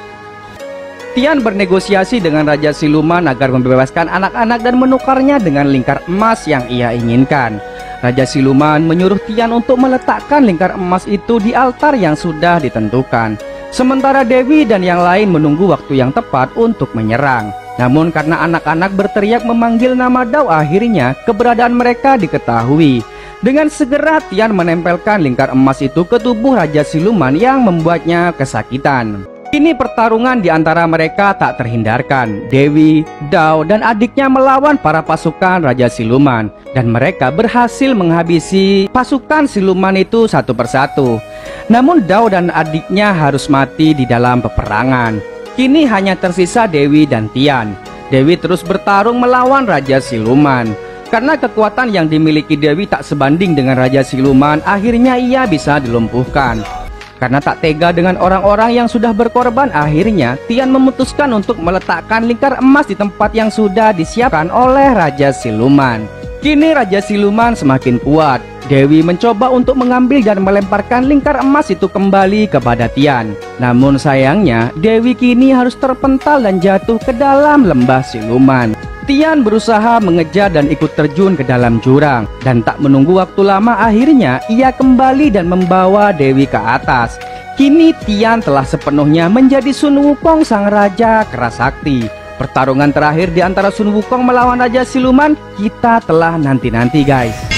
Tian bernegosiasi dengan Raja Siluman agar membebaskan anak-anak dan menukarnya dengan lingkar emas yang ia inginkan. Raja Siluman menyuruh Tian untuk meletakkan lingkar emas itu di altar yang sudah ditentukan. Sementara Dewi dan yang lain menunggu waktu yang tepat untuk menyerang. Namun karena anak-anak berteriak memanggil nama Dao akhirnya keberadaan mereka diketahui. Dengan segera Tian menempelkan lingkar emas itu ke tubuh Raja Siluman yang membuatnya kesakitan. Ini pertarungan di antara mereka tak terhindarkan. Dewi, Dao, dan adiknya melawan para pasukan Raja Siluman dan mereka berhasil menghabisi pasukan siluman itu satu persatu. Namun Dao dan adiknya harus mati di dalam peperangan. Kini hanya tersisa Dewi dan Tian. Dewi terus bertarung melawan Raja Siluman. Karena kekuatan yang dimiliki Dewi tak sebanding dengan Raja Siluman, akhirnya ia bisa dilumpuhkan. Karena tak tega dengan orang-orang yang sudah berkorban, akhirnya Tian memutuskan untuk meletakkan lingkar emas di tempat yang sudah disiapkan oleh Raja Siluman. Kini Raja Siluman semakin kuat. Dewi mencoba untuk mengambil dan melemparkan lingkar emas itu kembali kepada Tian. Namun sayangnya, Dewi kini harus terpental dan jatuh ke dalam lembah siluman. Tian berusaha mengejar dan ikut terjun ke dalam jurang dan tak menunggu waktu lama akhirnya ia kembali dan membawa Dewi ke atas. Kini Tian telah sepenuhnya menjadi Sun Wukong sang raja keras sakti. Pertarungan terakhir di antara Sun Wukong melawan Raja Siluman kita telah nanti-nanti guys.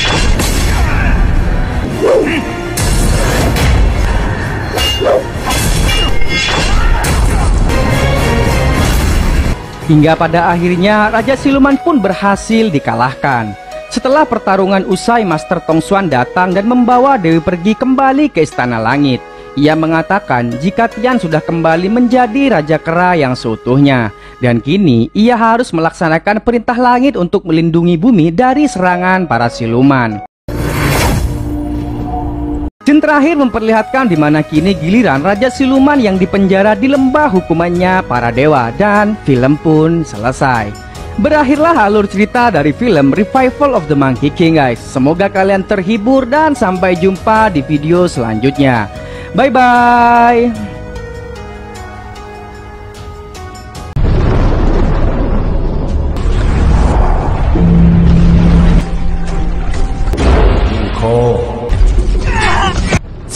Hingga pada akhirnya Raja Siluman pun berhasil dikalahkan. Setelah pertarungan usai Master Tong Xuan datang dan membawa Dewi pergi kembali ke Istana Langit. Ia mengatakan jika Tian sudah kembali menjadi Raja Kera yang seutuhnya. Dan kini ia harus melaksanakan perintah langit untuk melindungi bumi dari serangan para siluman. Scene terakhir memperlihatkan di mana kini giliran Raja Siluman yang dipenjara di lembah hukumannya para dewa dan film pun selesai. Berakhirlah alur cerita dari film Revival of the Monkey King guys. Semoga kalian terhibur dan sampai jumpa di video selanjutnya. Bye bye.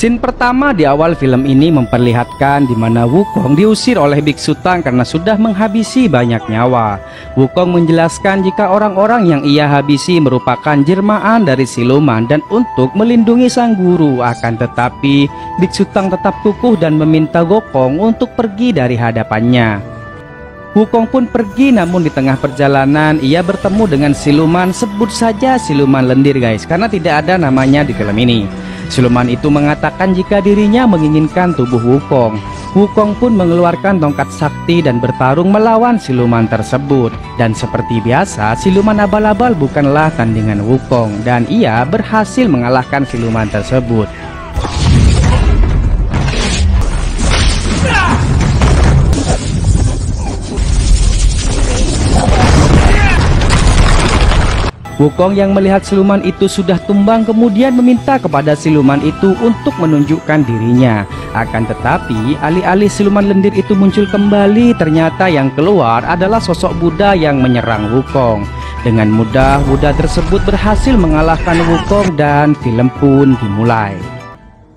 Scene pertama di awal film ini memperlihatkan di mana Wukong diusir oleh Biksu Tang karena sudah menghabisi banyak nyawa. Wukong menjelaskan jika orang-orang yang ia habisi merupakan jermaan dari siluman dan untuk melindungi sang guru akan tetapi Biksu Tang tetap kukuh dan meminta Gokong untuk pergi dari hadapannya. Wukong pun pergi namun di tengah perjalanan ia bertemu dengan siluman sebut saja siluman lendir guys karena tidak ada namanya di film ini. Siluman itu mengatakan jika dirinya menginginkan tubuh Wukong. Wukong pun mengeluarkan tongkat sakti dan bertarung melawan siluman tersebut. Dan seperti biasa, siluman abal-abal bukanlah tandingan Wukong dan ia berhasil mengalahkan siluman tersebut. Wukong yang melihat siluman itu sudah tumbang kemudian meminta kepada siluman itu untuk menunjukkan dirinya. Akan tetapi, alih-alih siluman lendir itu muncul kembali, ternyata yang keluar adalah sosok Buddha yang menyerang Wukong. Dengan mudah, Buddha tersebut berhasil mengalahkan Wukong dan film pun dimulai.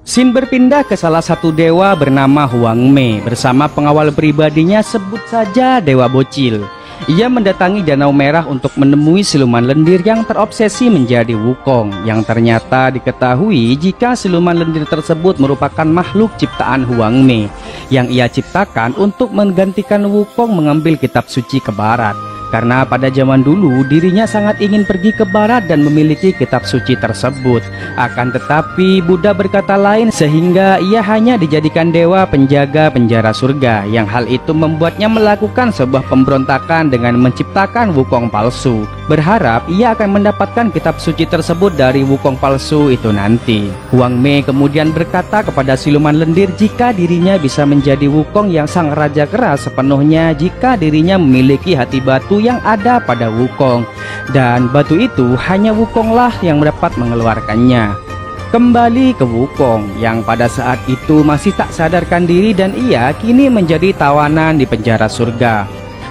Sin berpindah ke salah satu dewa bernama Huang Mei bersama pengawal pribadinya sebut saja Dewa Bocil. Ia mendatangi Danau Merah untuk menemui siluman lendir yang terobsesi menjadi Wukong yang ternyata diketahui jika siluman lendir tersebut merupakan makhluk ciptaan Huang Mei yang ia ciptakan untuk menggantikan Wukong mengambil kitab suci ke barat. Karena pada zaman dulu dirinya sangat ingin pergi ke barat dan memiliki kitab suci tersebut. Akan tetapi Buddha berkata lain sehingga ia hanya dijadikan dewa penjaga penjara surga yang hal itu membuatnya melakukan sebuah pemberontakan dengan menciptakan Wukong palsu. Berharap ia akan mendapatkan kitab suci tersebut dari Wukong palsu itu nanti. Huang Mei kemudian berkata kepada siluman lendir jika dirinya bisa menjadi Wukong yang sang raja keras sepenuhnya jika dirinya memiliki hati batu yang ada pada Wukong dan batu itu hanya Wukonglah yang dapat mengeluarkannya. Kembali ke Wukong yang pada saat itu masih tak sadarkan diri dan ia kini menjadi tawanan di penjara surga.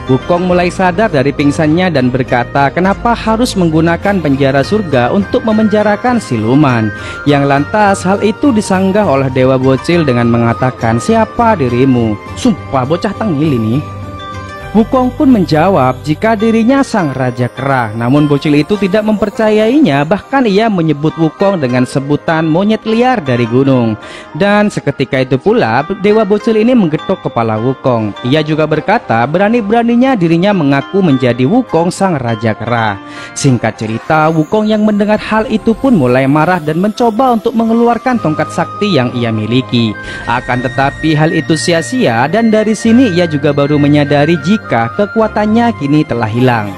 Wukong mulai sadar dari pingsannya dan berkata kenapa harus menggunakan penjara surga untuk memenjarakan siluman. Yang lantas hal itu disanggah oleh Dewa Bocil dengan mengatakan siapa dirimu? Sumpah bocah tengil ini. Wukong pun menjawab jika dirinya sang Raja Kera Namun bocil itu tidak mempercayainya. Bahkan ia menyebut Wukong dengan sebutan monyet liar dari gunung. Dan seketika itu pula Dewa bocil ini menggetok kepala Wukong. Ia juga berkata berani-beraninya dirinya mengaku menjadi Wukong sang Raja Kera Singkat cerita Wukong yang mendengar hal itu pun mulai marah dan mencoba untuk mengeluarkan tongkat sakti yang ia miliki. Akan tetapi hal itu sia-sia dan dari sini ia juga baru menyadari jika kekuatannya kini telah hilang.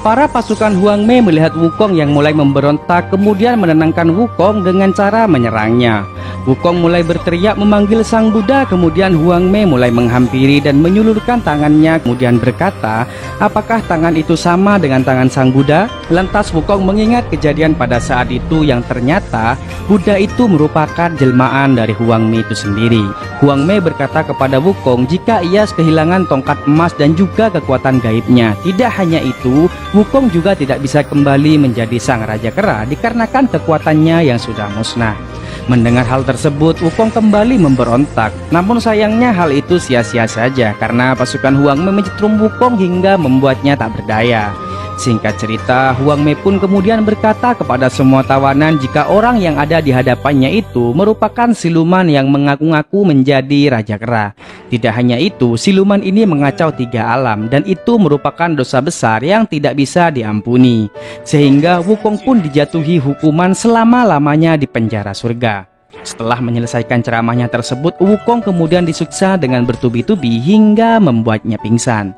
Para pasukan Huang Mei melihat Wukong yang mulai memberontak kemudian menenangkan Wukong dengan cara menyerangnya. Wukong mulai berteriak memanggil Sang Buddha kemudian Huang Mei mulai menghampiri dan menyulurkan tangannya kemudian berkata apakah tangan itu sama dengan tangan Sang Buddha? Lantas Wukong mengingat kejadian pada saat itu yang ternyata Buddha itu merupakan jelmaan dari Huang Mei itu sendiri. Huang Mei berkata kepada Wukong jika ia kehilangan tongkat emas dan juga kekuatan gaibnya. Tidak hanya itu, Wukong juga tidak bisa kembali menjadi sang raja kera dikarenakan kekuatannya yang sudah musnah. Mendengar hal tersebut, Wukong kembali memberontak. Namun sayangnya hal itu sia-sia saja karena pasukan Huang Mei mencetrum Wukong hingga membuatnya tak berdaya. Singkat cerita, Huang Mei pun kemudian berkata kepada semua tawanan jika orang yang ada di hadapannya itu merupakan siluman yang mengaku-ngaku menjadi Raja Kera. Tidak hanya itu, siluman ini mengacau tiga alam dan itu merupakan dosa besar yang tidak bisa diampuni. Sehingga Wukong pun dijatuhi hukuman selama-lamanya di penjara surga. Setelah menyelesaikan ceramahnya tersebut, Wukong kemudian disiksa dengan bertubi-tubi hingga membuatnya pingsan.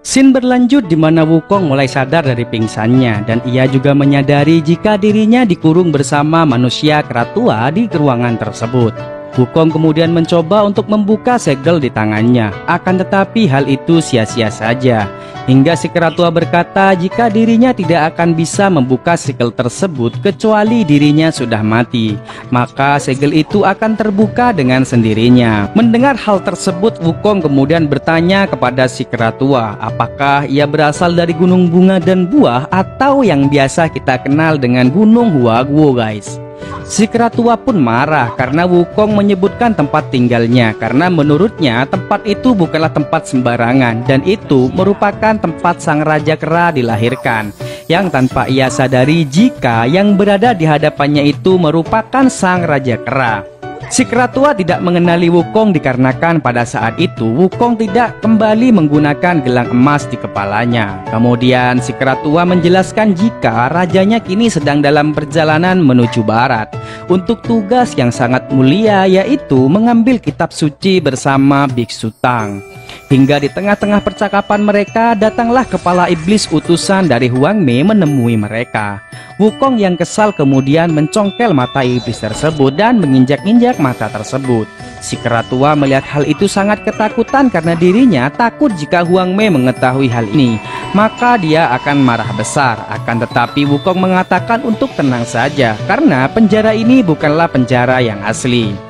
Sin berlanjut di mana Wukong mulai sadar dari pingsannya dan ia juga menyadari jika dirinya dikurung bersama manusia keratua di ruangan tersebut. Wukong kemudian mencoba untuk membuka segel di tangannya, akan tetapi hal itu sia-sia saja. Hingga si keratua berkata jika dirinya tidak akan bisa membuka segel tersebut kecuali dirinya sudah mati, maka segel itu akan terbuka dengan sendirinya. Mendengar hal tersebut, Wukong kemudian bertanya kepada si keratua, apakah ia berasal dari gunung bunga dan buah atau yang biasa kita kenal dengan gunung Huaguo guys. Si keratua pun marah karena Wukong menyebutkan tempat tinggalnya karena menurutnya tempat itu bukanlah tempat sembarangan dan itu merupakan tempat sang raja kera dilahirkan yang tanpa ia sadari jika yang berada di hadapannya itu merupakan sang raja kera. Si keratua tidak mengenali Wukong dikarenakan pada saat itu Wukong tidak kembali menggunakan gelang emas di kepalanya. Kemudian si keratua menjelaskan jika rajanya kini sedang dalam perjalanan menuju barat untuk tugas yang sangat mulia yaitu mengambil kitab suci bersama Biksu Tang. Hingga di tengah-tengah percakapan mereka datanglah kepala iblis utusan dari Huang Mei menemui mereka. Wukong yang kesal kemudian mencongkel mata iblis tersebut dan menginjak-injak mata tersebut. Si keratua melihat hal itu sangat ketakutan karena dirinya takut jika Huang Mei mengetahui hal ini. Maka dia akan marah besar. Akan tetapi Wukong mengatakan untuk tenang saja karena penjara ini bukanlah penjara yang asli.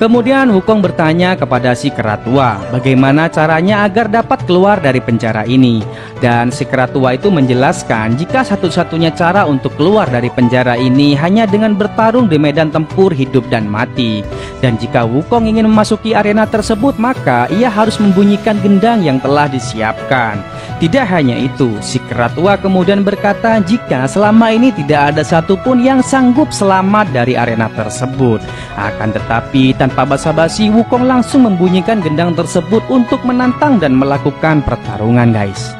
Kemudian Wukong bertanya kepada si keratua bagaimana caranya agar dapat keluar dari penjara ini. Dan si keratua itu menjelaskan jika satu-satunya cara untuk keluar dari penjara ini hanya dengan bertarung di medan tempur hidup dan mati. Dan jika Wukong ingin memasuki arena tersebut maka ia harus membunyikan gendang yang telah disiapkan. Tidak hanya itu, si keratua kemudian berkata jika selama ini tidak ada satupun yang sanggup selamat dari arena tersebut. Akan tetapi tanpa basa-basi Wukong langsung membunyikan gendang tersebut untuk menantang dan melakukan pertarungan guys.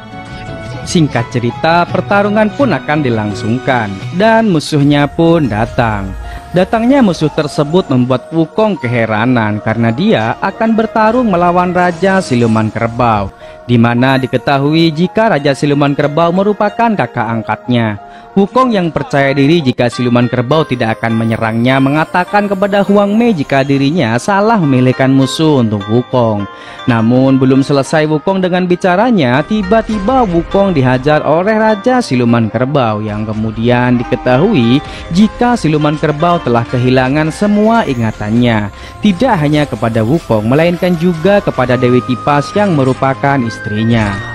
Singkat cerita, pertarungan pun akan dilangsungkan dan musuhnya pun datang. Datangnya musuh tersebut membuat Wukong keheranan karena dia akan bertarung melawan Raja Siluman Kerbau di mana diketahui jika Raja Siluman Kerbau merupakan kakak angkatnya. Wukong yang percaya diri jika siluman kerbau tidak akan menyerangnya mengatakan kepada Huang Mei jika dirinya salah memilihkan musuh untuk Wukong. Namun belum selesai Wukong dengan bicaranya, tiba-tiba Wukong dihajar oleh Raja Siluman Kerbau yang kemudian diketahui jika siluman kerbau telah kehilangan semua ingatannya. Tidak hanya kepada Wukong melainkan juga kepada Dewi Kipas yang merupakan istrinya.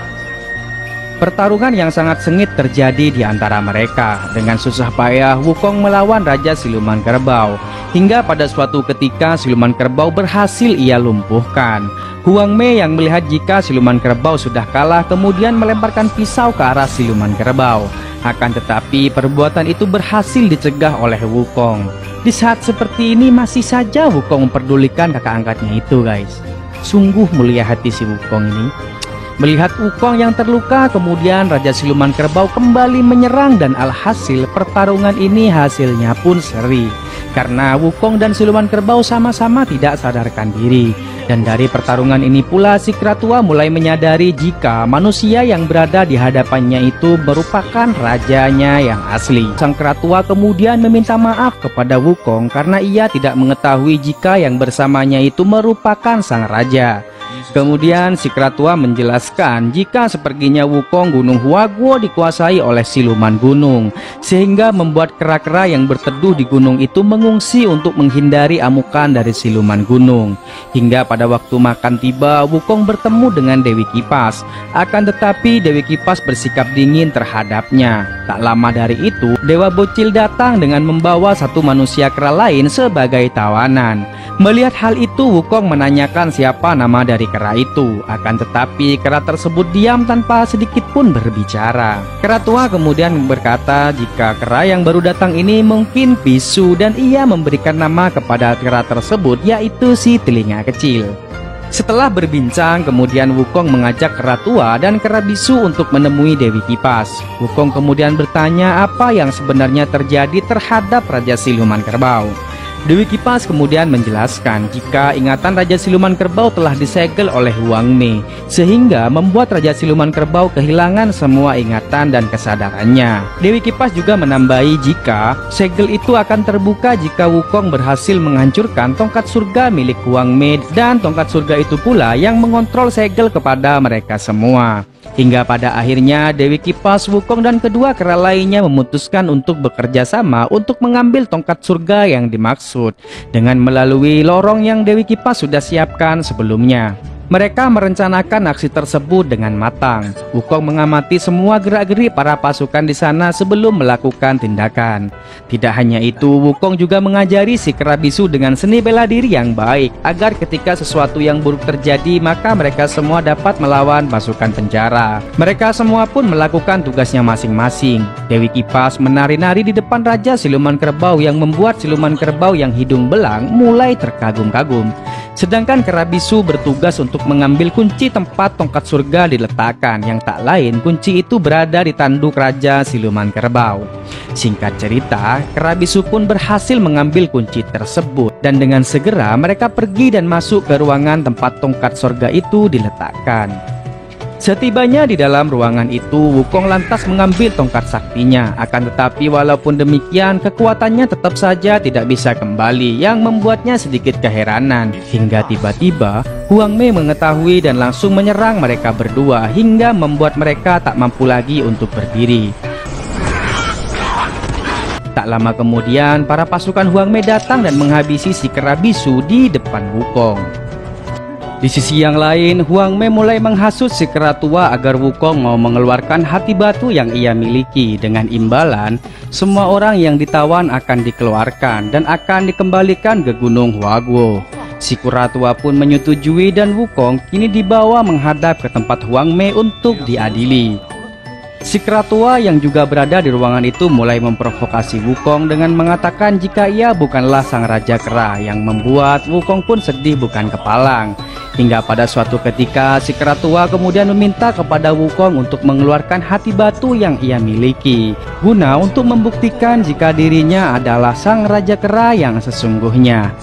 Pertarungan yang sangat sengit terjadi di antara mereka. Dengan susah payah, Wukong melawan Raja Siluman Kerbau. Hingga pada suatu ketika Siluman Kerbau berhasil ia lumpuhkan. Huang Mei yang melihat jika Siluman Kerbau sudah kalah kemudian melemparkan pisau ke arah Siluman Kerbau. Akan tetapi perbuatan itu berhasil dicegah oleh Wukong. Di saat seperti ini masih saja Wukong memperdulikan kakak angkatnya itu guys. Sungguh mulia hati si Wukong ini. Melihat Wukong yang terluka, kemudian Raja Siluman Kerbau kembali menyerang dan alhasil pertarungan ini hasilnya pun seri. Karena Wukong dan Siluman Kerbau sama-sama tidak sadarkan diri. Dan dari pertarungan ini pula si Kratua mulai menyadari jika manusia yang berada di hadapannya itu merupakan rajanya yang asli. Sang Kratua kemudian meminta maaf kepada Wukong karena ia tidak mengetahui jika yang bersamanya itu merupakan sang raja. Kemudian si Kratua menjelaskan jika seperginya Wukong Gunung Huaguo dikuasai oleh siluman gunung sehingga membuat kera-kera yang berteduh di gunung itu mengungsi untuk menghindari amukan dari siluman gunung. Hingga pada waktu makan tiba Wukong bertemu dengan Dewi Kipas akan tetapi Dewi Kipas bersikap dingin terhadapnya. Tak lama dari itu Dewa Bocil datang dengan membawa satu manusia kera lain sebagai tawanan. Melihat hal itu Wukong menanyakan siapa nama dari kera itu. Akan tetapi kera tersebut diam tanpa sedikit pun berbicara. Kera tua kemudian berkata jika kera yang baru datang ini mungkin bisu dan ia memberikan nama kepada kera tersebut yaitu si telinga kecil. Setelah berbincang, kemudian Wukong mengajak kera tua dan kera bisu untuk menemui Dewi Kipas. Wukong kemudian bertanya apa yang sebenarnya terjadi terhadap Raja Siluman Kerbau. Dewi Kipas kemudian menjelaskan jika ingatan Raja Siluman Kerbau telah disegel oleh Huang Mei sehingga membuat Raja Siluman Kerbau kehilangan semua ingatan dan kesadarannya. Dewi Kipas juga menambahi jika segel itu akan terbuka jika Wukong berhasil menghancurkan tongkat surga milik Huang Mei dan tongkat surga itu pula yang mengontrol segel kepada mereka semua. Hingga pada akhirnya Dewi Kipas, Wukong dan kedua kera lainnya memutuskan untuk bekerja sama untuk mengambil tongkat surga yang dimaksud dengan melalui lorong yang Dewi Kipas sudah siapkan sebelumnya. Mereka merencanakan aksi tersebut dengan matang. Wukong mengamati semua gerak-gerik para pasukan di sana sebelum melakukan tindakan. Tidak hanya itu, Wukong juga mengajari si kerabisu dengan seni bela diri yang baik agar ketika sesuatu yang buruk terjadi maka mereka semua dapat melawan pasukan penjara. Mereka semua pun melakukan tugasnya masing-masing. Dewi Kipas menari-nari di depan Raja Siluman Kerbau yang membuat Siluman Kerbau yang hidung belang mulai terkagum-kagum. Sedangkan Kerabisu bertugas untuk mengambil kunci tempat tongkat surga diletakkan yang tak lain kunci itu berada di tanduk Raja Siluman Kerbau. Singkat cerita, Kerabisu pun berhasil mengambil kunci tersebut dan dengan segera mereka pergi dan masuk ke ruangan tempat tongkat surga itu diletakkan. Setibanya di dalam ruangan itu, Wukong lantas mengambil tongkat saktinya. Akan tetapi walaupun demikian, kekuatannya tetap saja tidak bisa kembali yang membuatnya sedikit keheranan. Hingga tiba-tiba, Huang Mei mengetahui dan langsung menyerang mereka berdua hingga membuat mereka tak mampu lagi untuk berdiri. Tak lama kemudian, para pasukan Huang Mei datang dan menghabisi si kerabisu di depan Wukong. Di sisi yang lain, Huang Mei mulai menghasut si kera tua agar Wukong mau mengeluarkan hati batu yang ia miliki. Dengan imbalan, semua orang yang ditawan akan dikeluarkan dan akan dikembalikan ke Gunung Huaguo. Si kera tua pun menyetujui dan Wukong kini dibawa menghadap ke tempat Huang Mei untuk diadili. Si keratua yang juga berada di ruangan itu mulai memprovokasi Wukong dengan mengatakan jika ia bukanlah sang raja kera yang membuat Wukong pun sedih bukan kepalang. Hingga pada suatu ketika si keratua kemudian meminta kepada Wukong untuk mengeluarkan hati batu yang ia miliki guna untuk membuktikan jika dirinya adalah sang raja kera yang sesungguhnya.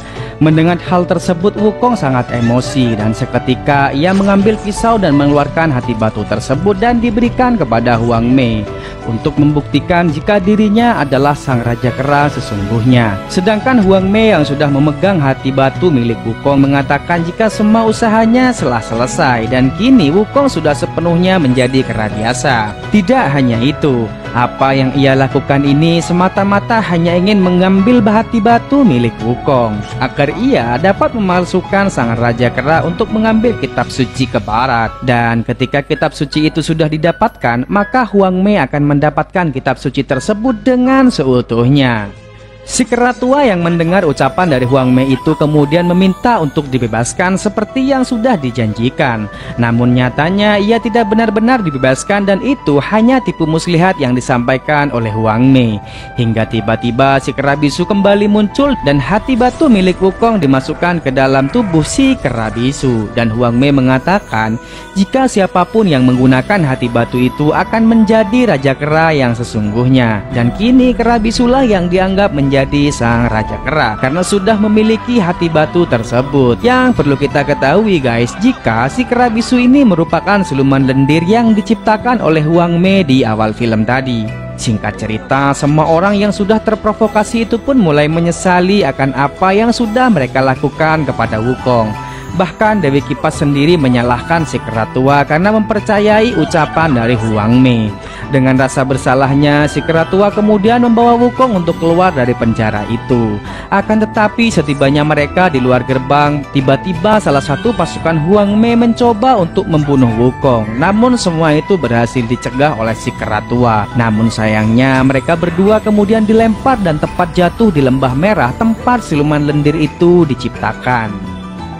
Mendengar hal tersebut Wukong sangat emosi dan seketika ia mengambil pisau dan mengeluarkan hati batu tersebut dan diberikan kepada Huang Mei untuk membuktikan jika dirinya adalah sang raja kera sesungguhnya. Sedangkan Huang Mei yang sudah memegang hati batu milik Wukong mengatakan jika semua usahanya telah selesai dan kini Wukong sudah sepenuhnya menjadi kera biasa. Tidak hanya itu, apa yang ia lakukan ini semata-mata hanya ingin mengambil hati batu milik Wukong agar ia dapat memalsukan sang raja kera untuk mengambil kitab suci ke barat. Dan ketika kitab suci itu sudah didapatkan, maka Huang Mei akan mendapatkan kitab suci tersebut dengan seutuhnya. Si keratua yang mendengar ucapan dari Huang Mei itu kemudian meminta untuk dibebaskan seperti yang sudah dijanjikan. Namun nyatanya ia tidak benar-benar dibebaskan dan itu hanya tipu muslihat yang disampaikan oleh Huang Mei. Hingga tiba-tiba si kerabisu kembali muncul dan hati batu milik Wukong dimasukkan ke dalam tubuh si kerabisu. Dan Huang Mei mengatakan jika siapa pun yang menggunakan hati batu itu akan menjadi raja kera yang sesungguhnya. Dan kini kerabisulah yang dianggap menjadi menjadi sang raja kera karena sudah memiliki hati batu tersebut. Yang perlu kita ketahui guys, jika si kera bisu ini merupakan siluman lendir yang diciptakan oleh Huang Mei di awal film tadi. Singkat cerita, semua orang yang sudah terprovokasi itu pun mulai menyesali akan apa yang sudah mereka lakukan kepada Wukong. Bahkan Dewi Kipas sendiri menyalahkan si keratua karena mempercayai ucapan dari Huang Mei. Dengan rasa bersalahnya, si keratua kemudian membawa Wukong untuk keluar dari penjara itu. Akan tetapi setibanya mereka di luar gerbang, tiba-tiba salah satu pasukan Huang Mei mencoba untuk membunuh Wukong. Namun semua itu berhasil dicegah oleh si keratua. Namun sayangnya mereka berdua kemudian dilempar dan tepat jatuh di lembah merah tempat siluman lendir itu diciptakan.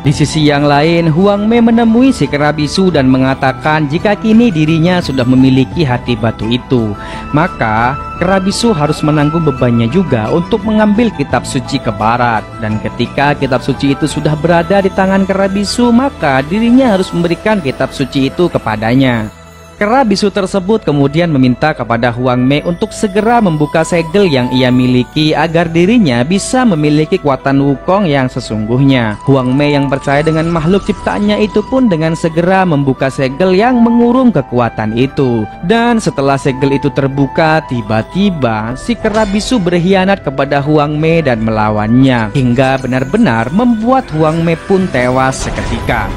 Di sisi yang lain, Huang Mei menemui si kerabisu dan mengatakan jika kini dirinya sudah memiliki hati batu itu, maka kerabisu harus menanggung bebannya juga untuk mengambil kitab suci ke barat. Dan ketika kitab suci itu sudah berada di tangan kerabisu, maka dirinya harus memberikan kitab suci itu kepadanya. Kera bisu tersebut kemudian meminta kepada Huang Mei untuk segera membuka segel yang ia miliki agar dirinya bisa memiliki kekuatan Wukong yang sesungguhnya. Huang Mei yang percaya dengan makhluk ciptaannya itu pun dengan segera membuka segel yang mengurung kekuatan itu. Dan setelah segel itu terbuka, tiba-tiba si kera bisu berkhianat kepada Huang Mei dan melawannya hingga benar-benar membuat Huang Mei pun tewas seketika.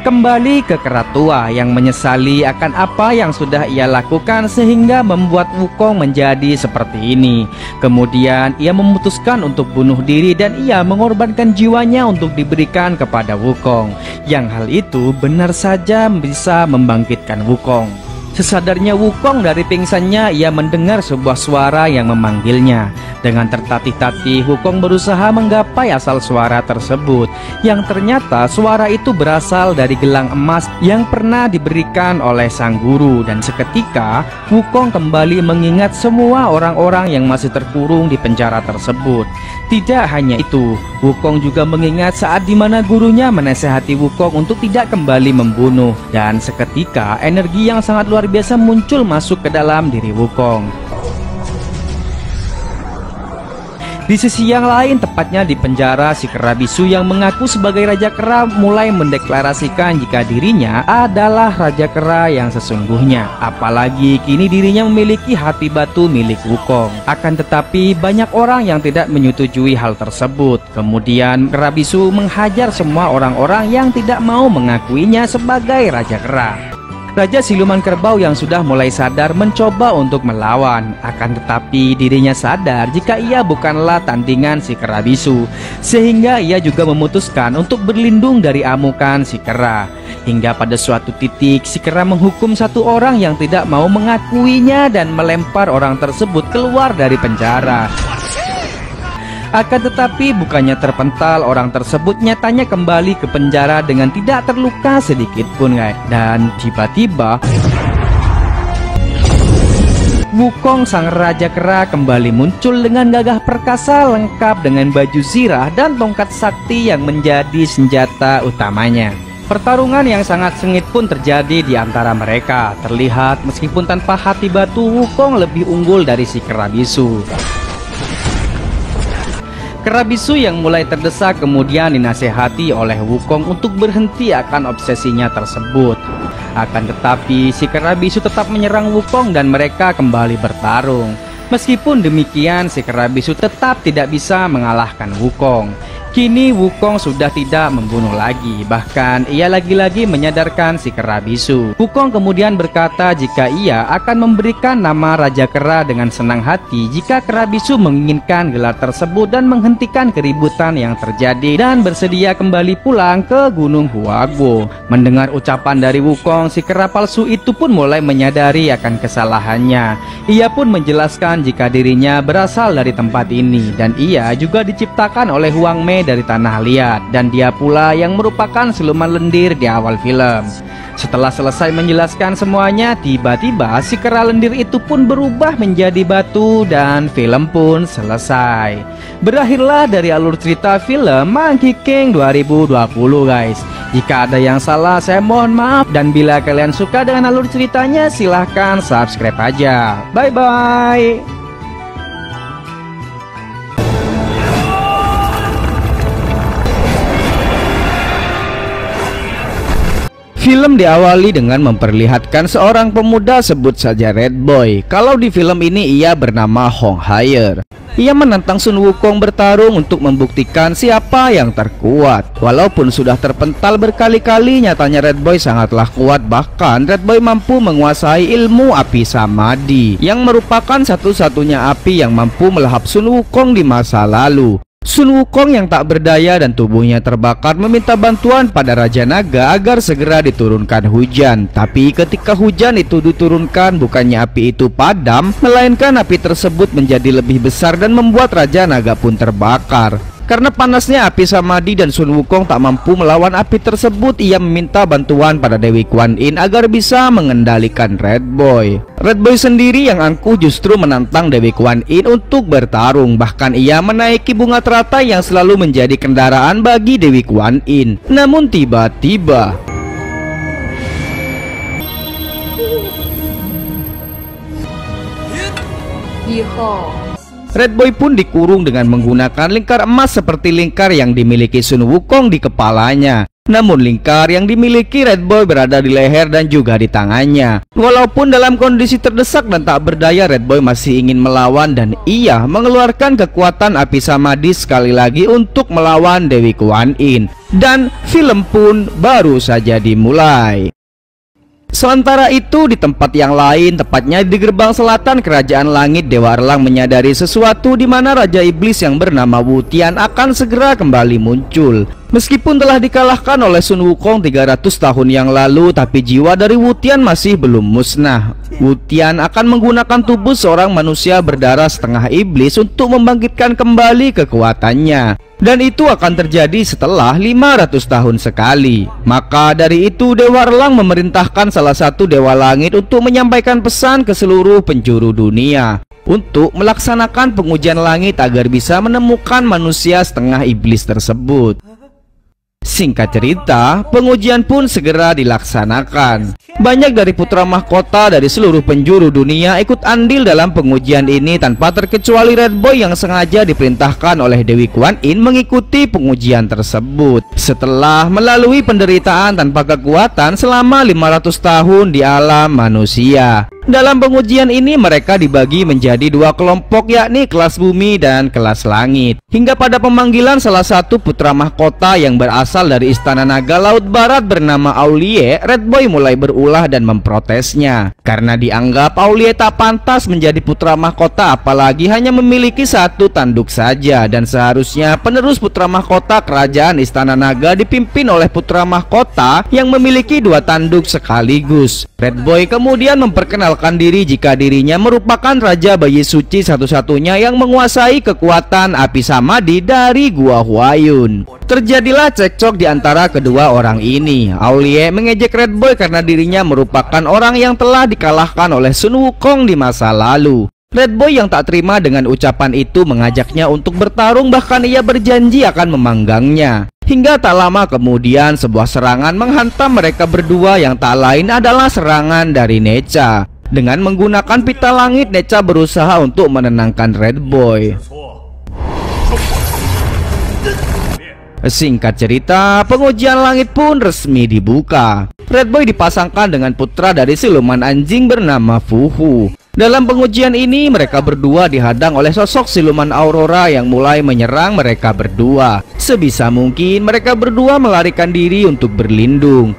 Kembali ke keratua yang menyesali akan apa yang sudah ia lakukan sehingga membuat Wukong menjadi seperti ini. Kemudian ia memutuskan untuk bunuh diri dan ia mengorbankan jiwanya untuk diberikan kepada Wukong. Yang hal itu benar saja bisa membangkitkan Wukong. Sesadarnya Wukong dari pingsannya, ia mendengar sebuah suara yang memanggilnya. Dengan tertatih-tatih, Wukong berusaha menggapai asal suara tersebut, yang ternyata suara itu berasal dari gelang emas yang pernah diberikan oleh sang guru. Dan seketika, Wukong kembali mengingat semua orang-orang yang masih terkurung di penjara tersebut. Tidak hanya itu, Wukong juga mengingat saat di mana gurunya menasehati Wukong untuk tidak kembali membunuh. Dan seketika, energi yang sangat luar luar biasa muncul masuk ke dalam diri Wukong. Di sisi yang lain, tepatnya di penjara, si kera bisu yang mengaku sebagai Raja Kera mulai mendeklarasikan jika dirinya adalah Raja Kera yang sesungguhnya. Apalagi kini dirinya memiliki hati batu milik Wukong. Akan tetapi, banyak orang yang tidak menyetujui hal tersebut. Kemudian, kera bisu menghajar semua orang-orang yang tidak mau mengakuinya sebagai Raja Kera. Raja Siluman Kerbau yang sudah mulai sadar mencoba untuk melawan. Akan tetapi dirinya sadar jika ia bukanlah tandingan si kera bisu Sehingga ia juga memutuskan untuk berlindung dari amukan si kera. Hingga pada suatu titik si kera menghukum satu orang yang tidak mau mengakuinya Dan melempar orang tersebut keluar dari penjara akan tetapi bukannya terpental orang tersebut nyatanya kembali ke penjara dengan tidak terluka sedikit pun guys. Dan tiba-tiba Wukong sang raja kera kembali muncul dengan gagah perkasa lengkap dengan baju zirah dan tongkat sakti yang menjadi senjata utamanya. Pertarungan yang sangat sengit pun terjadi di antara mereka. Terlihat meskipun tanpa hati batu Wukong lebih unggul dari si kera bisu. Kerabisu yang mulai terdesak kemudian dinasehati oleh Wukong untuk berhenti akan obsesinya tersebut. Akan tetapi si Kerabisu tetap menyerang Wukong dan mereka kembali bertarung. Meskipun demikian si Kerabisu tetap tidak bisa mengalahkan Wukong. Kini Wukong sudah tidak membunuh lagi, bahkan ia lagi-lagi menyadarkan si kera bisu. Wukong kemudian berkata jika ia akan memberikan nama Raja Kera dengan senang hati jika kera bisu menginginkan gelar tersebut dan menghentikan keributan yang terjadi dan bersedia kembali pulang ke Gunung Huaguo. Mendengar ucapan dari Wukong, si kera palsu itu pun mulai menyadari akan kesalahannya. Ia pun menjelaskan jika dirinya berasal dari tempat ini dan ia juga diciptakan oleh Huang Mei damai dari tanah liat dan dia pula yang merupakan siluman lendir di awal film. Setelah selesai menjelaskan semuanya, tiba-tiba si kera lendir itu pun berubah menjadi batu dan film pun selesai. Berakhirlah dari alur cerita film Monkey King 2020 guys. Jika ada yang salah saya mohon maaf dan bila kalian suka dengan alur ceritanya silahkan subscribe aja. Bye bye. Film diawali dengan memperlihatkan seorang pemuda sebut saja Red Boy. Kalau di film ini ia bernama Hong Haier. Ia menantang Sun Wukong bertarung untuk membuktikan siapa yang terkuat. Walaupun sudah terpental berkali-kali, nyatanya Red Boy sangatlah kuat. Bahkan Red Boy mampu menguasai ilmu api Samadhi, yang merupakan satu-satunya api yang mampu melahap Sun Wukong di masa lalu. Sun Wukong yang tak berdaya dan tubuhnya terbakar meminta bantuan pada Raja Naga agar segera diturunkan hujan. Tapi ketika hujan itu diturunkan bukannya api itu padam, melainkan api tersebut menjadi lebih besar dan membuat Raja Naga pun terbakar. Karena panasnya api Samadhi dan Sun Wukong tak mampu melawan api tersebut Ia meminta bantuan pada Dewi Kuan Yin agar bisa mengendalikan Red Boy. Red Boy sendiri yang angkuh justru menantang Dewi Kuan Yin untuk bertarung. Bahkan ia menaiki bunga teratai yang selalu menjadi kendaraan bagi Dewi Kuan Yin Namun tiba-tiba Red Boy pun dikurung dengan menggunakan lingkar emas seperti lingkar yang dimiliki Sun Wukong di kepalanya. Namun lingkar yang dimiliki Red Boy berada di leher dan juga di tangannya. Walaupun dalam kondisi terdesak dan tak berdaya, Red Boy masih ingin melawan dan ia mengeluarkan kekuatan api samadhi sekali lagi untuk melawan Dewi Kuan Yin. Dan film pun baru saja dimulai. Sementara itu di tempat yang lain, tepatnya di gerbang selatan kerajaan langit Dewa Erlang menyadari sesuatu di mana Raja Iblis yang bernama Wutian akan segera kembali muncul. Meskipun telah dikalahkan oleh Sun Wukong 300 tahun yang lalu, tapi jiwa dari Wutian masih belum musnah. Wutian akan menggunakan tubuh seorang manusia berdarah setengah iblis untuk membangkitkan kembali kekuatannya. Dan itu akan terjadi setelah 500 tahun sekali. Maka dari itu Dewa Erlang memerintahkan salah satu Dewa Langit untuk menyampaikan pesan ke seluruh penjuru dunia untuk melaksanakan pengujian langit agar bisa menemukan manusia setengah iblis tersebut. Singkat cerita, pengujian pun segera dilaksanakan. Banyak dari putra mahkota dari seluruh penjuru dunia ikut andil dalam pengujian ini tanpa terkecuali Red Boy yang sengaja diperintahkan oleh Dewi Kuan Yin mengikuti pengujian tersebut. Setelah melalui penderitaan tanpa kekuatan selama 500 tahun di alam manusia. Dalam pengujian ini mereka dibagi menjadi dua kelompok yakni kelas bumi dan kelas langit. Hingga pada pemanggilan salah satu putra mahkota yang berasal dari istana naga laut barat bernama Aulie, Red Boy mulai berulah dan memprotesnya. Karena dianggap Aulie tak pantas menjadi putra mahkota apalagi hanya memiliki satu tanduk saja dan seharusnya penerus putra mahkota kerajaan istana naga dipimpin oleh putra mahkota yang memiliki dua tanduk sekaligus. Red Boy kemudian memperkenalkan diri jika dirinya merupakan raja bayi suci satu-satunya yang menguasai kekuatan api samadhi dari Gua Huayun. Terjadilah cekcok di antara kedua orang ini. Aulie mengejek Red Boy karena dirinya merupakan orang yang telah dikalahkan oleh Sun Wukong di masa lalu. Red Boy yang tak terima dengan ucapan itu mengajaknya untuk bertarung bahkan ia berjanji akan memanggangnya. Hingga tak lama kemudian sebuah serangan menghantam mereka berdua yang tak lain adalah serangan dari Necha. Dengan menggunakan pita langit, Neca berusaha untuk menenangkan Red Boy. Singkat cerita, pengujian langit pun resmi dibuka. Red Boy dipasangkan dengan putra dari siluman anjing bernama Fuhu. Dalam pengujian ini, mereka berdua dihadang oleh sosok siluman Aurora yang mulai menyerang mereka berdua. Sebisa mungkin, mereka berdua melarikan diri untuk berlindung.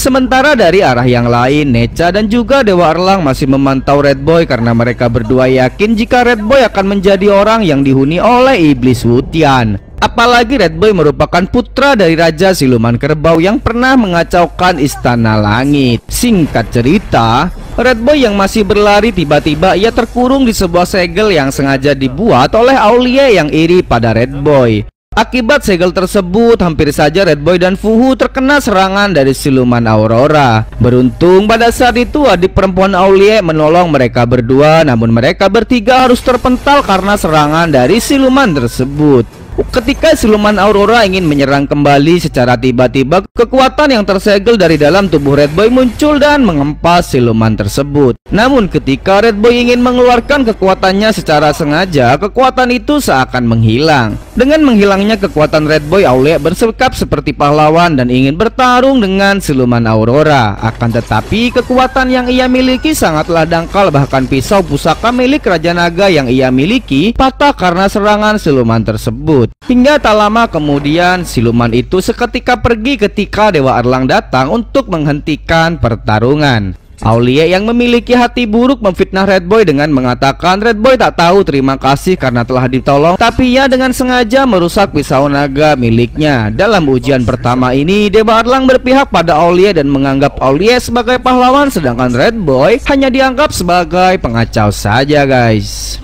Sementara dari arah yang lain, Neca dan juga Dewa Erlang masih memantau Red Boy karena mereka berdua yakin jika Red Boy akan menjadi orang yang dihuni oleh Iblis Wutian. Apalagi Red Boy merupakan putra dari Raja Siluman Kerbau yang pernah mengacaukan Istana Langit. Singkat cerita, Red Boy yang masih berlari tiba-tiba ia terkurung di sebuah segel yang sengaja dibuat oleh Aulie yang iri pada Red Boy. Akibat segel tersebut, hampir saja Red Boy dan Fuhu terkena serangan dari siluman Aurora. Beruntung pada saat itu adik perempuan Aulie menolong mereka berdua, namun mereka bertiga harus terpental karena serangan dari siluman tersebut. Ketika siluman Aurora ingin menyerang kembali secara tiba-tiba, kekuatan yang tersegel dari dalam tubuh Red Boy muncul dan mengempas siluman tersebut. Namun ketika Red Boy ingin mengeluarkan kekuatannya secara sengaja, kekuatan itu seakan menghilang. Dengan menghilangnya kekuatan Red Boy, Aulia bersikap seperti pahlawan dan ingin bertarung dengan siluman Aurora. Akan tetapi, kekuatan yang ia miliki sangatlah dangkal bahkan pisau pusaka milik Raja Naga yang ia miliki patah karena serangan siluman tersebut. Hingga tak lama kemudian siluman itu seketika pergi ketika Dewa Erlang datang untuk menghentikan pertarungan. Aulia yang memiliki hati buruk memfitnah Red Boy dengan mengatakan Red Boy tak tahu terima kasih karena telah ditolong Tapi ia dengan sengaja merusak pisau naga miliknya. Dalam ujian pertama ini Dewa Erlang berpihak pada Aulia dan menganggap Aulia sebagai pahlawan Sedangkan Red Boy hanya dianggap sebagai pengacau saja guys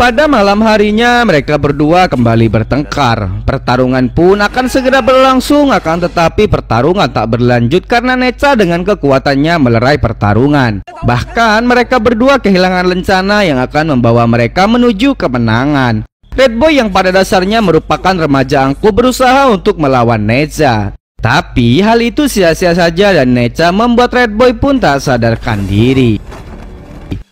pada malam harinya mereka berdua kembali bertengkar. Pertarungan pun akan segera berlangsung Akan tetapi pertarungan tak berlanjut Karena Neca dengan kekuatannya melerai pertarungan. Bahkan mereka berdua kehilangan lencana Yang akan membawa mereka menuju kemenangan. Red Boy yang pada dasarnya merupakan remaja angku berusaha untuk melawan Neca. Tapi hal itu sia-sia saja dan Neca membuat Red Boy pun tak sadarkan diri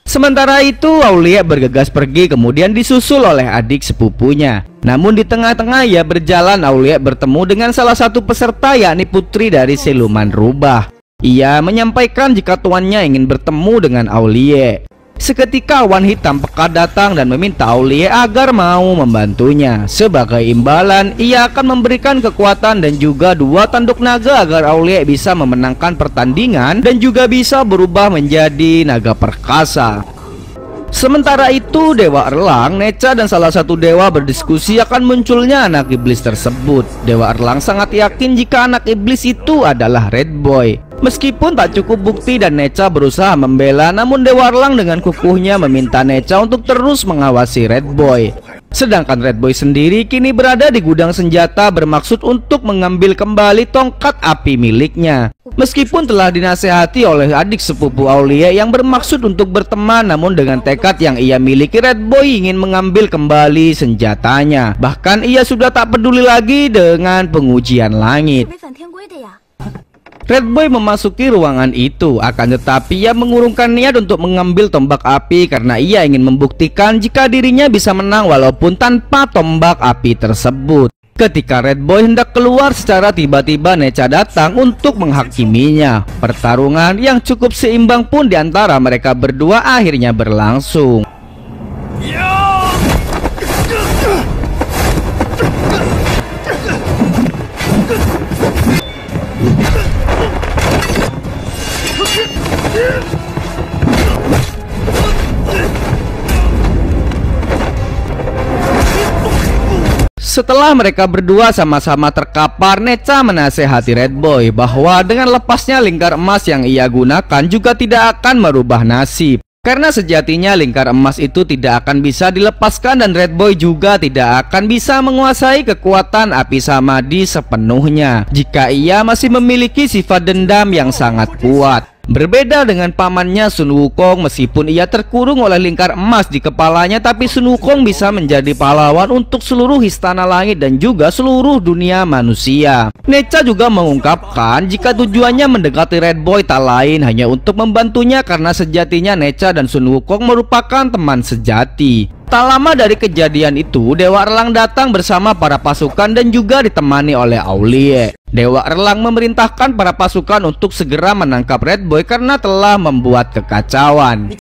Sementara itu Aulia bergegas pergi kemudian disusul oleh adik sepupunya. Namun di tengah-tengah ia berjalan Aulia bertemu dengan salah satu peserta yakni putri dari siluman rubah. Ia menyampaikan jika tuannya ingin bertemu dengan Aulia Seketika awan hitam pekat datang dan meminta Aulie agar mau membantunya. Sebagai imbalan, ia akan memberikan kekuatan dan juga dua tanduk naga agar Aulie bisa memenangkan pertandingan dan juga bisa berubah menjadi naga perkasa. Sementara itu Dewa Erlang, Neca dan salah satu dewa berdiskusi akan munculnya anak iblis tersebut. Dewa Erlang sangat yakin jika anak iblis itu adalah Red Boy. Meskipun tak cukup bukti dan Neca berusaha membela Namun Dewa Erlang dengan kukuhnya meminta Neca untuk terus mengawasi Red Boy Sedangkan Red Boy sendiri kini berada di gudang senjata bermaksud untuk mengambil kembali tongkat api miliknya. Meskipun telah dinasehati oleh adik sepupu Aulia yang bermaksud untuk berteman namun dengan tekad yang ia miliki Red Boy ingin mengambil kembali senjatanya. Bahkan ia sudah tak peduli lagi dengan pengujian langit. Red Boy memasuki ruangan itu. Akan tetapi ia mengurungkan niat untuk mengambil tombak api Karena ia ingin membuktikan jika dirinya bisa menang Walaupun tanpa tombak api tersebut. Ketika Red Boy hendak keluar secara tiba-tiba Neca datang untuk menghakiminya. Pertarungan yang cukup seimbang pun di antara mereka berdua akhirnya berlangsung Setelah mereka berdua sama-sama terkapar, Neca menasehati Red Boy bahwa dengan lepasnya lingkar emas yang ia gunakan juga tidak akan merubah nasib. Karena sejatinya lingkar emas itu tidak akan bisa dilepaskan dan Red Boy juga tidak akan bisa menguasai kekuatan api samadhi sepenuhnya jika ia masih memiliki sifat dendam yang sangat kuat. Berbeda dengan pamannya Sun Wukong meskipun ia terkurung oleh lingkar emas di kepalanya tapi Sun Wukong bisa menjadi pahlawan untuk seluruh istana langit dan juga seluruh dunia manusia. Neca juga mengungkapkan jika tujuannya mendekati Red Boy tak lain hanya untuk membantunya karena sejatinya Neca dan Sun Wukong merupakan teman sejati. Tak lama dari kejadian itu, Dewa Erlang datang bersama para pasukan dan juga ditemani oleh Aulie. Dewa Erlang memerintahkan para pasukan untuk segera menangkap Red Boy karena telah membuat kekacauan.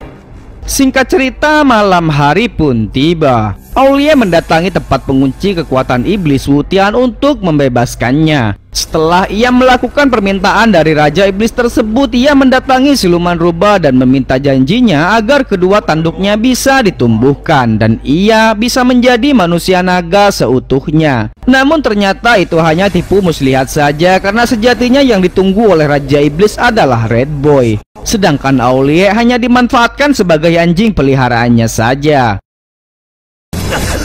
Singkat cerita, malam hari pun tiba. Aulia mendatangi tempat pengunci kekuatan iblis Wutian untuk membebaskannya. Setelah ia melakukan permintaan dari Raja Iblis tersebut, ia mendatangi siluman rubah dan meminta janjinya agar kedua tanduknya bisa ditumbuhkan dan ia bisa menjadi manusia naga seutuhnya. Namun ternyata itu hanya tipu muslihat saja karena sejatinya yang ditunggu oleh Raja Iblis adalah Red Boy. Sedangkan Aulia hanya dimanfaatkan sebagai anjing peliharaannya saja. Ah!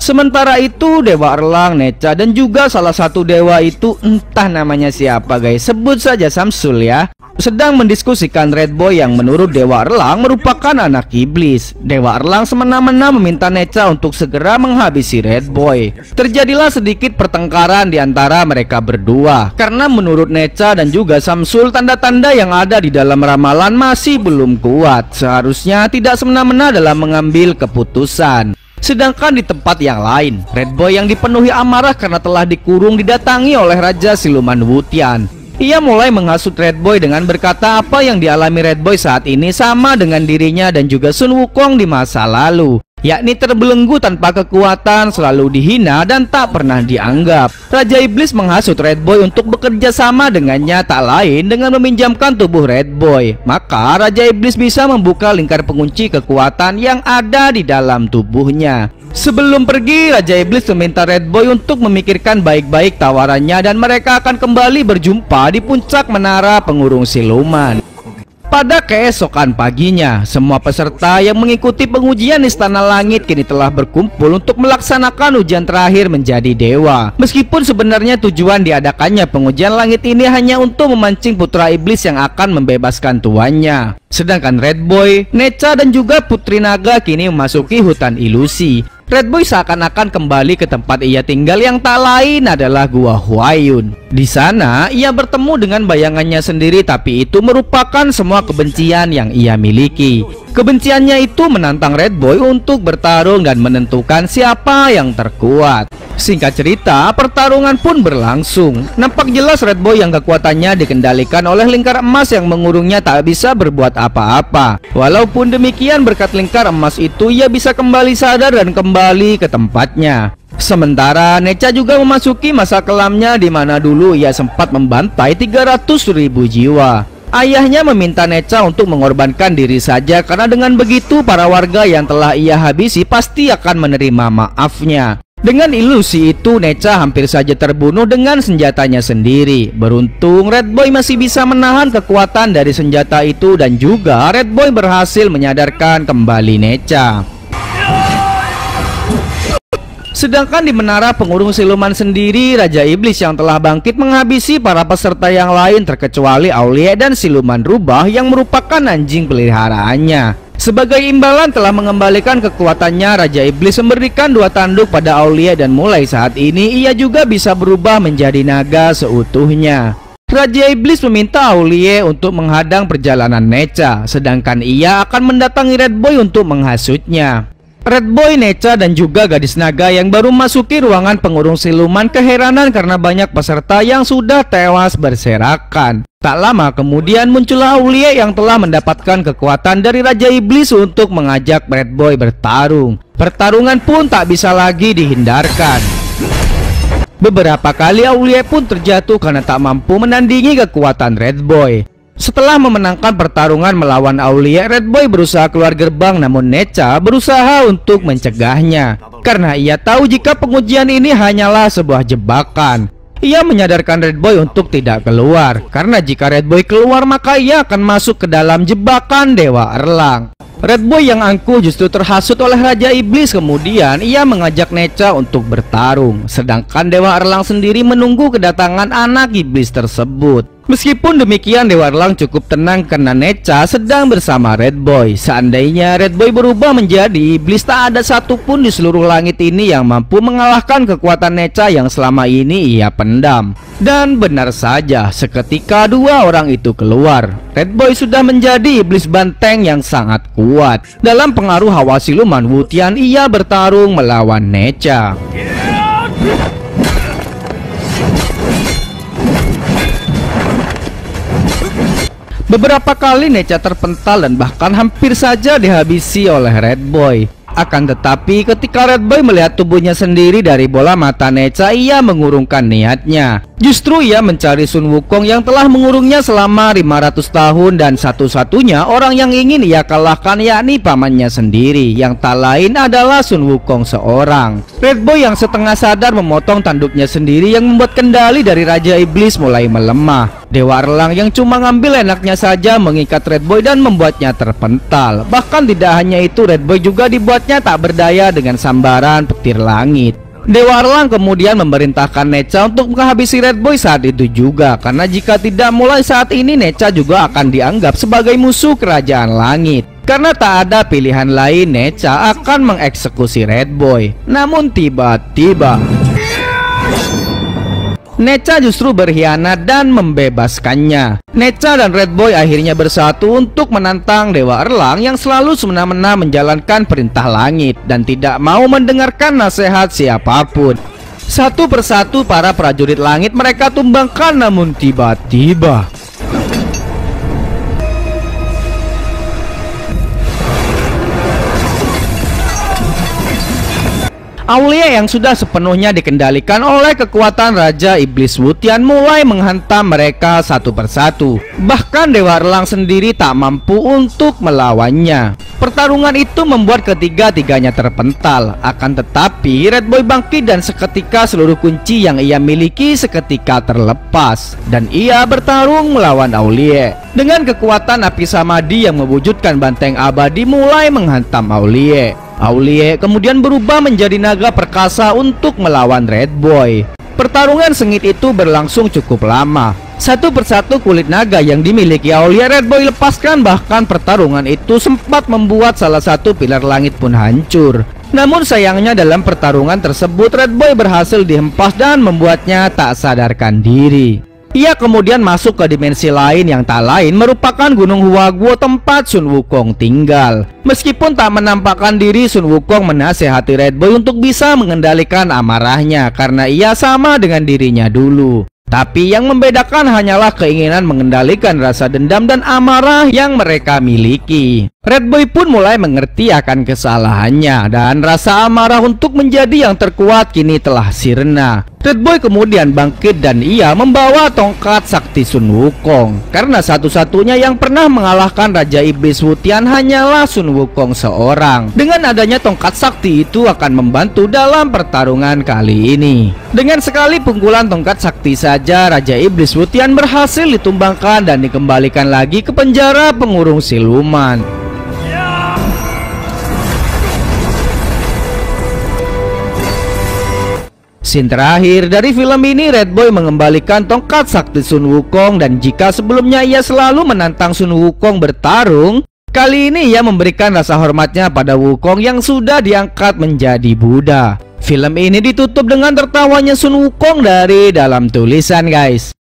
Sementara itu Dewa Erlang, Neca dan juga salah satu dewa itu entah namanya siapa guys Sebut saja Samsul ya sedang mendiskusikan Red Boy yang menurut Dewa Erlang merupakan anak iblis. Dewa Erlang semena-mena meminta Neca untuk segera menghabisi Red Boy. Terjadilah sedikit pertengkaran di antara mereka berdua karena menurut Neca dan juga Samsul tanda-tanda yang ada di dalam ramalan masih belum kuat. Seharusnya tidak semena-mena dalam mengambil keputusan. Sedangkan di tempat yang lain, Red Boy yang dipenuhi amarah karena telah dikurung didatangi oleh Raja Siluman Wutian. Ia mulai menghasut Red Boy dengan berkata apa yang dialami Red Boy saat ini sama dengan dirinya dan juga Sun Wukong di masa lalu yakni terbelenggu tanpa kekuatan, selalu dihina dan tak pernah dianggap. Raja Iblis menghasut Red Boy untuk bekerja sama dengannya tak lain dengan meminjamkan tubuh Red Boy. Maka Raja Iblis bisa membuka lingkar pengunci kekuatan yang ada di dalam tubuhnya. Sebelum pergi, Raja Iblis meminta Red Boy untuk memikirkan baik-baik tawarannya dan mereka akan kembali berjumpa di puncak menara pengurung siluman. Pada keesokan paginya, semua peserta yang mengikuti pengujian Istana Langit kini telah berkumpul untuk melaksanakan ujian terakhir menjadi dewa. Meskipun sebenarnya tujuan diadakannya pengujian langit ini hanya untuk memancing putra iblis yang akan membebaskan tuannya. Sedangkan Red Boy, Neca dan juga Putri Naga kini memasuki hutan ilusi. Red Boy seakan-akan kembali ke tempat ia tinggal yang tak lain adalah Gua Huayun. Di sana, ia bertemu dengan bayangannya sendiri tapi itu merupakan semua kebencian yang ia miliki. Kebenciannya itu menantang Red Boy untuk bertarung dan menentukan siapa yang terkuat. Singkat cerita, pertarungan pun berlangsung. Nampak jelas Red Boy yang kekuatannya dikendalikan oleh lingkar emas yang mengurungnya tak bisa berbuat apa-apa. Walaupun demikian berkat lingkar emas itu ia bisa kembali sadar dan kembali ke tempatnya. Sementara Neca juga memasuki masa kelamnya di mana dulu ia sempat membantai 300 ribu jiwa. Ayahnya meminta Neca untuk mengorbankan diri saja karena dengan begitu para warga yang telah ia habisi pasti akan menerima maafnya. Dengan ilusi itu, Neca hampir saja terbunuh dengan senjatanya sendiri. Beruntung, Red Boy masih bisa menahan kekuatan dari senjata itu dan juga Red Boy berhasil menyadarkan kembali Neca. Sedangkan di menara pengurung siluman sendiri, Raja Iblis yang telah bangkit menghabisi para peserta yang lain terkecuali Aulia dan siluman rubah yang merupakan anjing peliharaannya. Sebagai imbalan telah mengembalikan kekuatannya Raja Iblis memberikan dua tanduk pada Aulia dan mulai saat ini ia juga bisa berubah menjadi naga seutuhnya. Raja Iblis meminta Aulia untuk menghadang perjalanan Neca sedangkan ia akan mendatangi Red Boy untuk menghasutnya. Red Boy, Neca, dan juga gadis naga yang baru masuki ruangan pengurung siluman keheranan karena banyak peserta yang sudah tewas berserakan. Tak lama kemudian muncullah Aulia yang telah mendapatkan kekuatan dari Raja Iblis untuk mengajak Red Boy bertarung. Pertarungan pun tak bisa lagi dihindarkan. Beberapa kali Aulia pun terjatuh karena tak mampu menandingi kekuatan Red Boy. Setelah memenangkan pertarungan melawan Aulia, Red Boy berusaha keluar gerbang namun Neca berusaha untuk mencegahnya karena ia tahu jika pengujian ini hanyalah sebuah jebakan. Ia menyadarkan Red Boy untuk tidak keluar karena jika Red Boy keluar maka ia akan masuk ke dalam jebakan Dewa Erlang. Red Boy yang angkuh justru terhasut oleh Raja Iblis kemudian ia mengajak Neca untuk bertarung sedangkan Dewa Erlang sendiri menunggu kedatangan anak iblis tersebut. Meskipun demikian Dewa Erlang cukup tenang karena Neca sedang bersama Red Boy. Seandainya Red Boy berubah menjadi iblis tak ada satupun di seluruh langit ini yang mampu mengalahkan kekuatan Neca yang selama ini ia pendam. Dan benar saja seketika dua orang itu keluar Red Boy sudah menjadi iblis banteng yang sangat kuat. Dalam pengaruh hawa siluman Wutian ia bertarung melawan Neca Beberapa kali Neca terpental dan bahkan hampir saja dihabisi oleh Red Boy. Akan tetapi ketika Red Boy melihat tubuhnya sendiri dari bola mata Neca ia mengurungkan niatnya Justru ia mencari Sun Wukong yang telah mengurungnya selama 500 tahun dan satu-satunya orang yang ingin ia kalahkan yakni pamannya sendiri yang tak lain adalah Sun Wukong seorang. Red Boy yang setengah sadar memotong tanduknya sendiri yang membuat kendali dari Raja Iblis mulai melemah. Dewa Erlang yang cuma ngambil enaknya saja mengikat Red Boy dan membuatnya terpental. Bahkan tidak hanya itu Red Boy juga dibuatnya tak berdaya dengan sambaran petir langit. Dewa Erlang kemudian memerintahkan Neca untuk menghabisi Red Boy saat itu juga Karena jika tidak mulai saat ini Neca juga akan dianggap sebagai musuh kerajaan langit Karena tak ada pilihan lain Neca akan mengeksekusi Red Boy Namun tiba-tiba Neca justru berkhianat dan membebaskannya. Neca dan Red Boy akhirnya bersatu untuk menantang Dewa Erlang yang selalu semena-mena menjalankan perintah langit dan tidak mau mendengarkan nasihat siapa pun. Satu persatu para prajurit langit mereka tumbangkan namun tiba-tiba Aulia yang sudah sepenuhnya dikendalikan oleh kekuatan Raja Iblis Wutian mulai menghantam mereka satu persatu. Bahkan Dewa Erlang sendiri tak mampu untuk melawannya. Pertarungan itu membuat ketiga-tiganya terpental. Akan tetapi Red Boy bangkit dan seketika seluruh kunci yang ia miliki seketika terlepas. Dan ia bertarung melawan Aulia. Dengan kekuatan api samadi yang mewujudkan banteng abadi mulai menghantam Aulia. Aulie kemudian berubah menjadi naga perkasa untuk melawan Red Boy. Pertarungan sengit itu berlangsung cukup lama. Satu persatu kulit naga yang dimiliki Aulia Red Boy lepaskan bahkan pertarungan itu sempat membuat salah satu pilar langit pun hancur. Namun sayangnya dalam pertarungan tersebut Red Boy berhasil dihempas dan membuatnya tak sadarkan diri. Ia kemudian masuk ke dimensi lain yang tak lain merupakan Gunung Huaguo tempat Sun Wukong tinggal. Meskipun tak menampakkan diri, Sun Wukong menasehati Red Boy untuk bisa mengendalikan amarahnya karena ia sama dengan dirinya dulu. Tapi yang membedakan hanyalah keinginan mengendalikan rasa dendam dan amarah yang mereka miliki. Red Boy pun mulai mengerti akan kesalahannya dan rasa amarah untuk menjadi yang terkuat kini telah sirna. Red Boy kemudian bangkit dan ia membawa tongkat sakti Sun Wukong Karena satu-satunya yang pernah mengalahkan Raja Iblis Wutian hanyalah Sun Wukong seorang Dengan adanya tongkat sakti itu akan membantu dalam pertarungan kali ini Dengan sekali pungkulan tongkat sakti saja Raja Iblis Wutian berhasil ditumbangkan dan dikembalikan lagi ke penjara pengurung siluman Scene terakhir dari film ini Red Boy mengembalikan tongkat sakti Sun Wukong dan jika sebelumnya ia selalu menantang Sun Wukong bertarung, kali ini ia memberikan rasa hormatnya pada Wukong yang sudah diangkat menjadi Buddha. Film ini ditutup dengan tertawanya Sun Wukong dari dalam tulisan guys.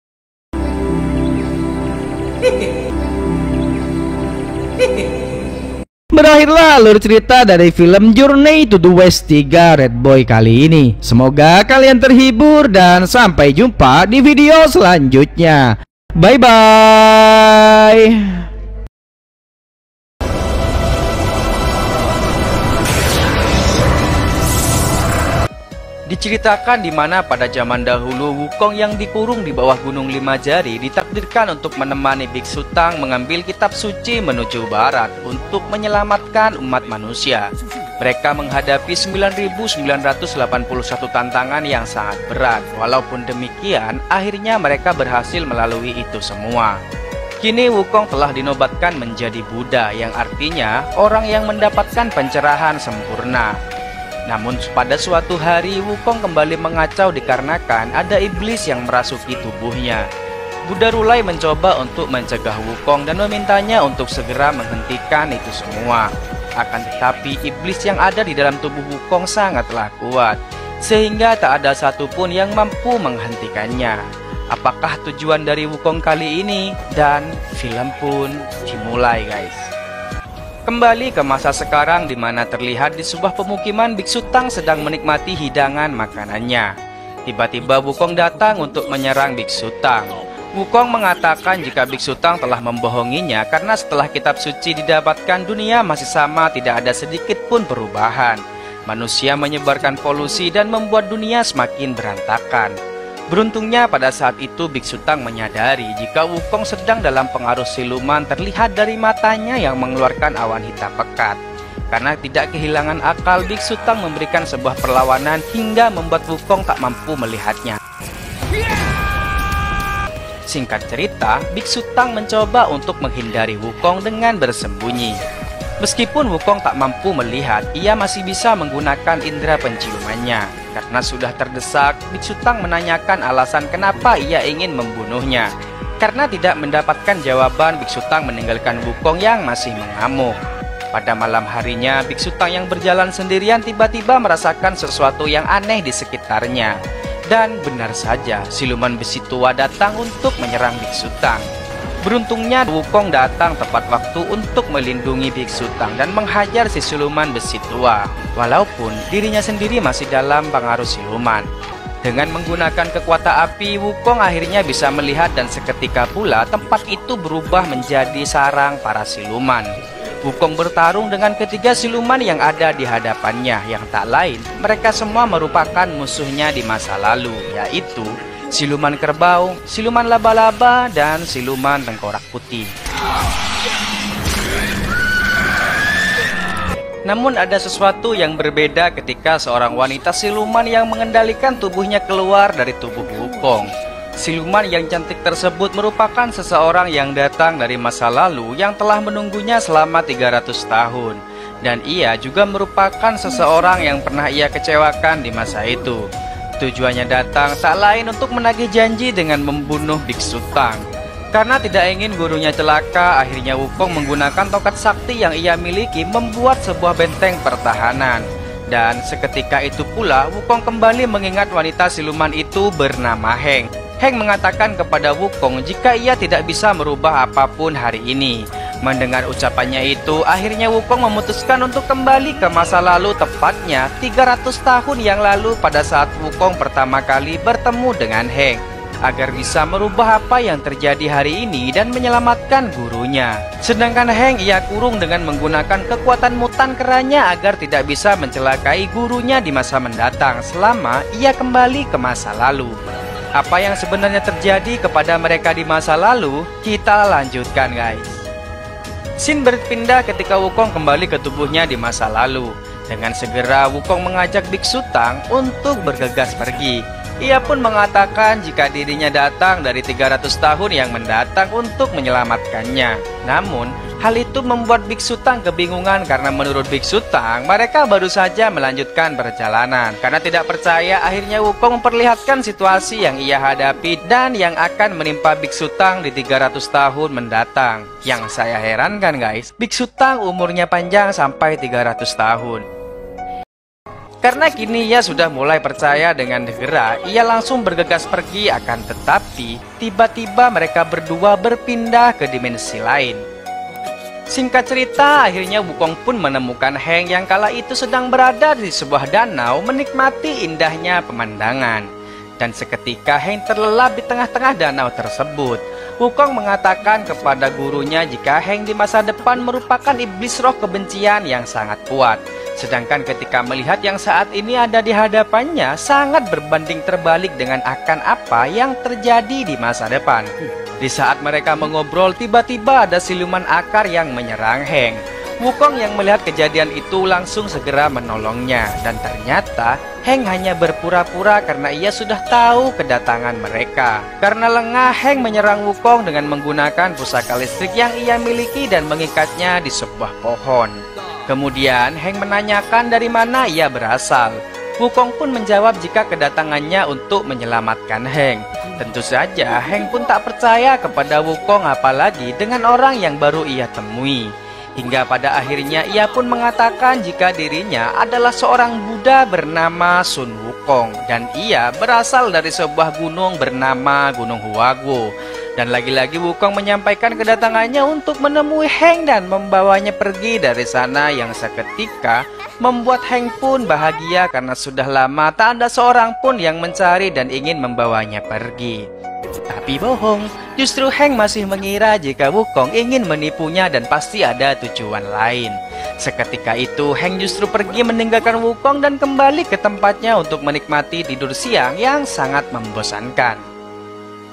Berakhirlah alur cerita dari film Journey to the West 3 Red Boy kali ini. Semoga kalian terhibur dan sampai jumpa di video selanjutnya. Bye bye. Diceritakan di mana pada zaman dahulu Wukong yang dikurung di bawah gunung lima jari ditakdirkan untuk menemani Biksu Tang mengambil kitab suci menuju barat untuk menyelamatkan umat manusia. Mereka menghadapi 9.981 tantangan yang sangat berat. Walaupun demikian, akhirnya mereka berhasil melalui itu semua. Kini Wukong telah dinobatkan menjadi Buddha yang artinya orang yang mendapatkan pencerahan sempurna. Namun pada suatu hari Wukong kembali mengacau dikarenakan ada iblis yang merasuki tubuhnya. Buddha Rulai mencoba untuk mencegah Wukong dan memintanya untuk segera menghentikan itu semua. Akan tetapi iblis yang ada di dalam tubuh Wukong sangatlah kuat, sehingga tak ada satupun yang mampu menghentikannya. Apakah tujuan dari Wukong kali ini? Dan film pun dimulai guys. Kembali ke masa sekarang di mana terlihat di sebuah pemukiman Biksu Tang sedang menikmati hidangan makanannya. Tiba-tiba Wukong datang untuk menyerang Biksu Tang. Wukong mengatakan jika Biksu Tang telah membohonginya karena setelah kitab suci didapatkan dunia masih sama tidak ada sedikit pun perubahan. Manusia menyebarkan polusi dan membuat dunia semakin berantakan. Beruntungnya pada saat itu Biksu Tang menyadari jika Wukong sedang dalam pengaruh siluman terlihat dari matanya yang mengeluarkan awan hitam pekat. Karena tidak kehilangan akal, Biksu Tang memberikan sebuah perlawanan hingga membuat Wukong tak mampu melihatnya. Singkat cerita, Biksu Tang mencoba untuk menghindari Wukong dengan bersembunyi. Meskipun Wukong tak mampu melihat, ia masih bisa menggunakan indera penciumannya. Karena sudah terdesak, Biksu Tang menanyakan alasan kenapa ia ingin membunuhnya. Karena tidak mendapatkan jawaban, Biksu Tang meninggalkan Wukong yang masih mengamuk. Pada malam harinya, Biksu Tang yang berjalan sendirian tiba-tiba merasakan sesuatu yang aneh di sekitarnya. Dan benar saja, siluman besi tua datang untuk menyerang Biksu Tang. Beruntungnya Wukong datang tepat waktu untuk melindungi Biksu Tang dan menghajar si siluman besi tua. Walaupun dirinya sendiri masih dalam pengaruh siluman. Dengan menggunakan kekuatan api, Wukong akhirnya bisa melihat dan seketika pula tempat itu berubah menjadi sarang para siluman. Wukong bertarung dengan ketiga siluman yang ada di hadapannya yang tak lain mereka semua merupakan musuhnya di masa lalu yaitu siluman kerbau, siluman laba-laba, dan siluman tengkorak putih. Namun ada sesuatu yang berbeda ketika seorang wanita siluman yang mengendalikan tubuhnya keluar dari tubuh Wukong. Siluman yang cantik tersebut merupakan seseorang yang datang dari masa lalu yang telah menunggunya selama 300 tahun. Dan ia juga merupakan seseorang yang pernah ia kecewakan di masa itu. Tujuannya datang tak lain untuk menagih janji dengan membunuh Biksu Tang. Karena tidak ingin gurunya celaka, akhirnya Wukong menggunakan tongkat sakti yang ia miliki membuat sebuah benteng pertahanan. Dan seketika itu pula Wukong kembali mengingat wanita siluman itu bernama Heng Heng mengatakan kepada Wukong jika ia tidak bisa merubah apa pun hari ini. Mendengar ucapannya itu, akhirnya Wukong memutuskan untuk kembali ke masa lalu tepatnya 300 tahun yang lalu pada saat Wukong pertama kali bertemu dengan Heng agar bisa merubah apa yang terjadi hari ini dan menyelamatkan gurunya. Sedangkan Heng ia kurung dengan menggunakan kekuatan mutan keranya agar tidak bisa mencelakai gurunya di masa mendatang selama ia kembali ke masa lalu. Apa yang sebenarnya terjadi kepada mereka di masa lalu, kita lanjutkan guys. Sin berpindah ketika Wukong kembali ke tubuhnya di masa lalu. Dengan segera Wukong mengajak Biksu Tang untuk bergegas pergi. Ia pun mengatakan jika dirinya datang dari 300 tahun yang mendatang untuk menyelamatkannya. Namun, hal itu membuat Biksu Tang kebingungan karena menurut Biksu Tang, mereka baru saja melanjutkan perjalanan. Karena tidak percaya, akhirnya Wukong memperlihatkan situasi yang ia hadapi dan yang akan menimpa Biksu Tang di 300 tahun mendatang. Yang saya herankan guys, Biksu Tang umurnya panjang sampai 300 tahun. Karena kini ia sudah mulai percaya dengan negara, ia langsung bergegas pergi akan tetapi tiba-tiba mereka berdua berpindah ke dimensi lain. Singkat cerita, akhirnya Wukong pun menemukan Heng yang kala itu sedang berada di sebuah danau menikmati indahnya pemandangan. Dan seketika Heng terlelap di tengah-tengah danau tersebut. Wukong mengatakan kepada gurunya jika Heng di masa depan merupakan iblis roh kebencian yang sangat kuat. Sedangkan ketika melihat yang saat ini ada di hadapannya sangat berbanding terbalik dengan akan apa yang terjadi di masa depan. Di saat mereka mengobrol, tiba-tiba ada siluman akar yang menyerang Heng. Wukong yang melihat kejadian itu langsung segera menolongnya dan ternyata Heng hanya berpura-pura karena ia sudah tahu kedatangan mereka. Karena lengah, Heng menyerang Wukong dengan menggunakan pusaka listrik yang ia miliki dan mengikatnya di sebuah pohon. Kemudian Heng menanyakan dari mana ia berasal. Wukong pun menjawab jika kedatangannya untuk menyelamatkan Heng. Tentu saja Heng pun tak percaya kepada Wukong apalagi dengan orang yang baru ia temui. Hingga pada akhirnya ia pun mengatakan jika dirinya adalah seorang Buddha bernama Sun Wukong dan ia berasal dari sebuah gunung bernama Gunung Huaguo. Dan lagi-lagi Wukong menyampaikan kedatangannya untuk menemui Heng dan membawanya pergi dari sana yang seketika membuat Heng pun bahagia karena sudah lama tak ada seorang pun yang mencari dan ingin membawanya pergi. Tapi bohong, justru Heng masih mengira jika Wukong ingin menipunya dan pasti ada tujuan lain. Seketika itu, Heng justru pergi meninggalkan Wukong dan kembali ke tempatnya untuk menikmati tidur siang yang sangat membosankan.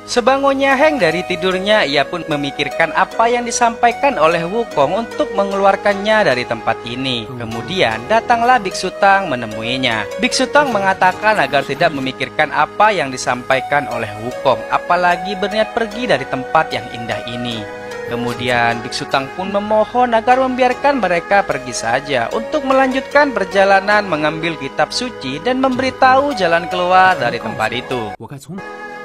Sebangunnya Heng dari tidurnya, ia pun memikirkan apa yang disampaikan oleh Wukong untuk mengeluarkannya dari tempat ini. Kemudian datanglah Biksu Tang menemuinya. Biksu Tang mengatakan agar tidak memikirkan apa yang disampaikan oleh Wukong, apalagi berniat pergi dari tempat yang indah ini. Kemudian Biksu Tang pun memohon agar membiarkan mereka pergi saja untuk melanjutkan perjalanan mengambil kitab suci dan memberitahu jalan keluar dari tempat itu.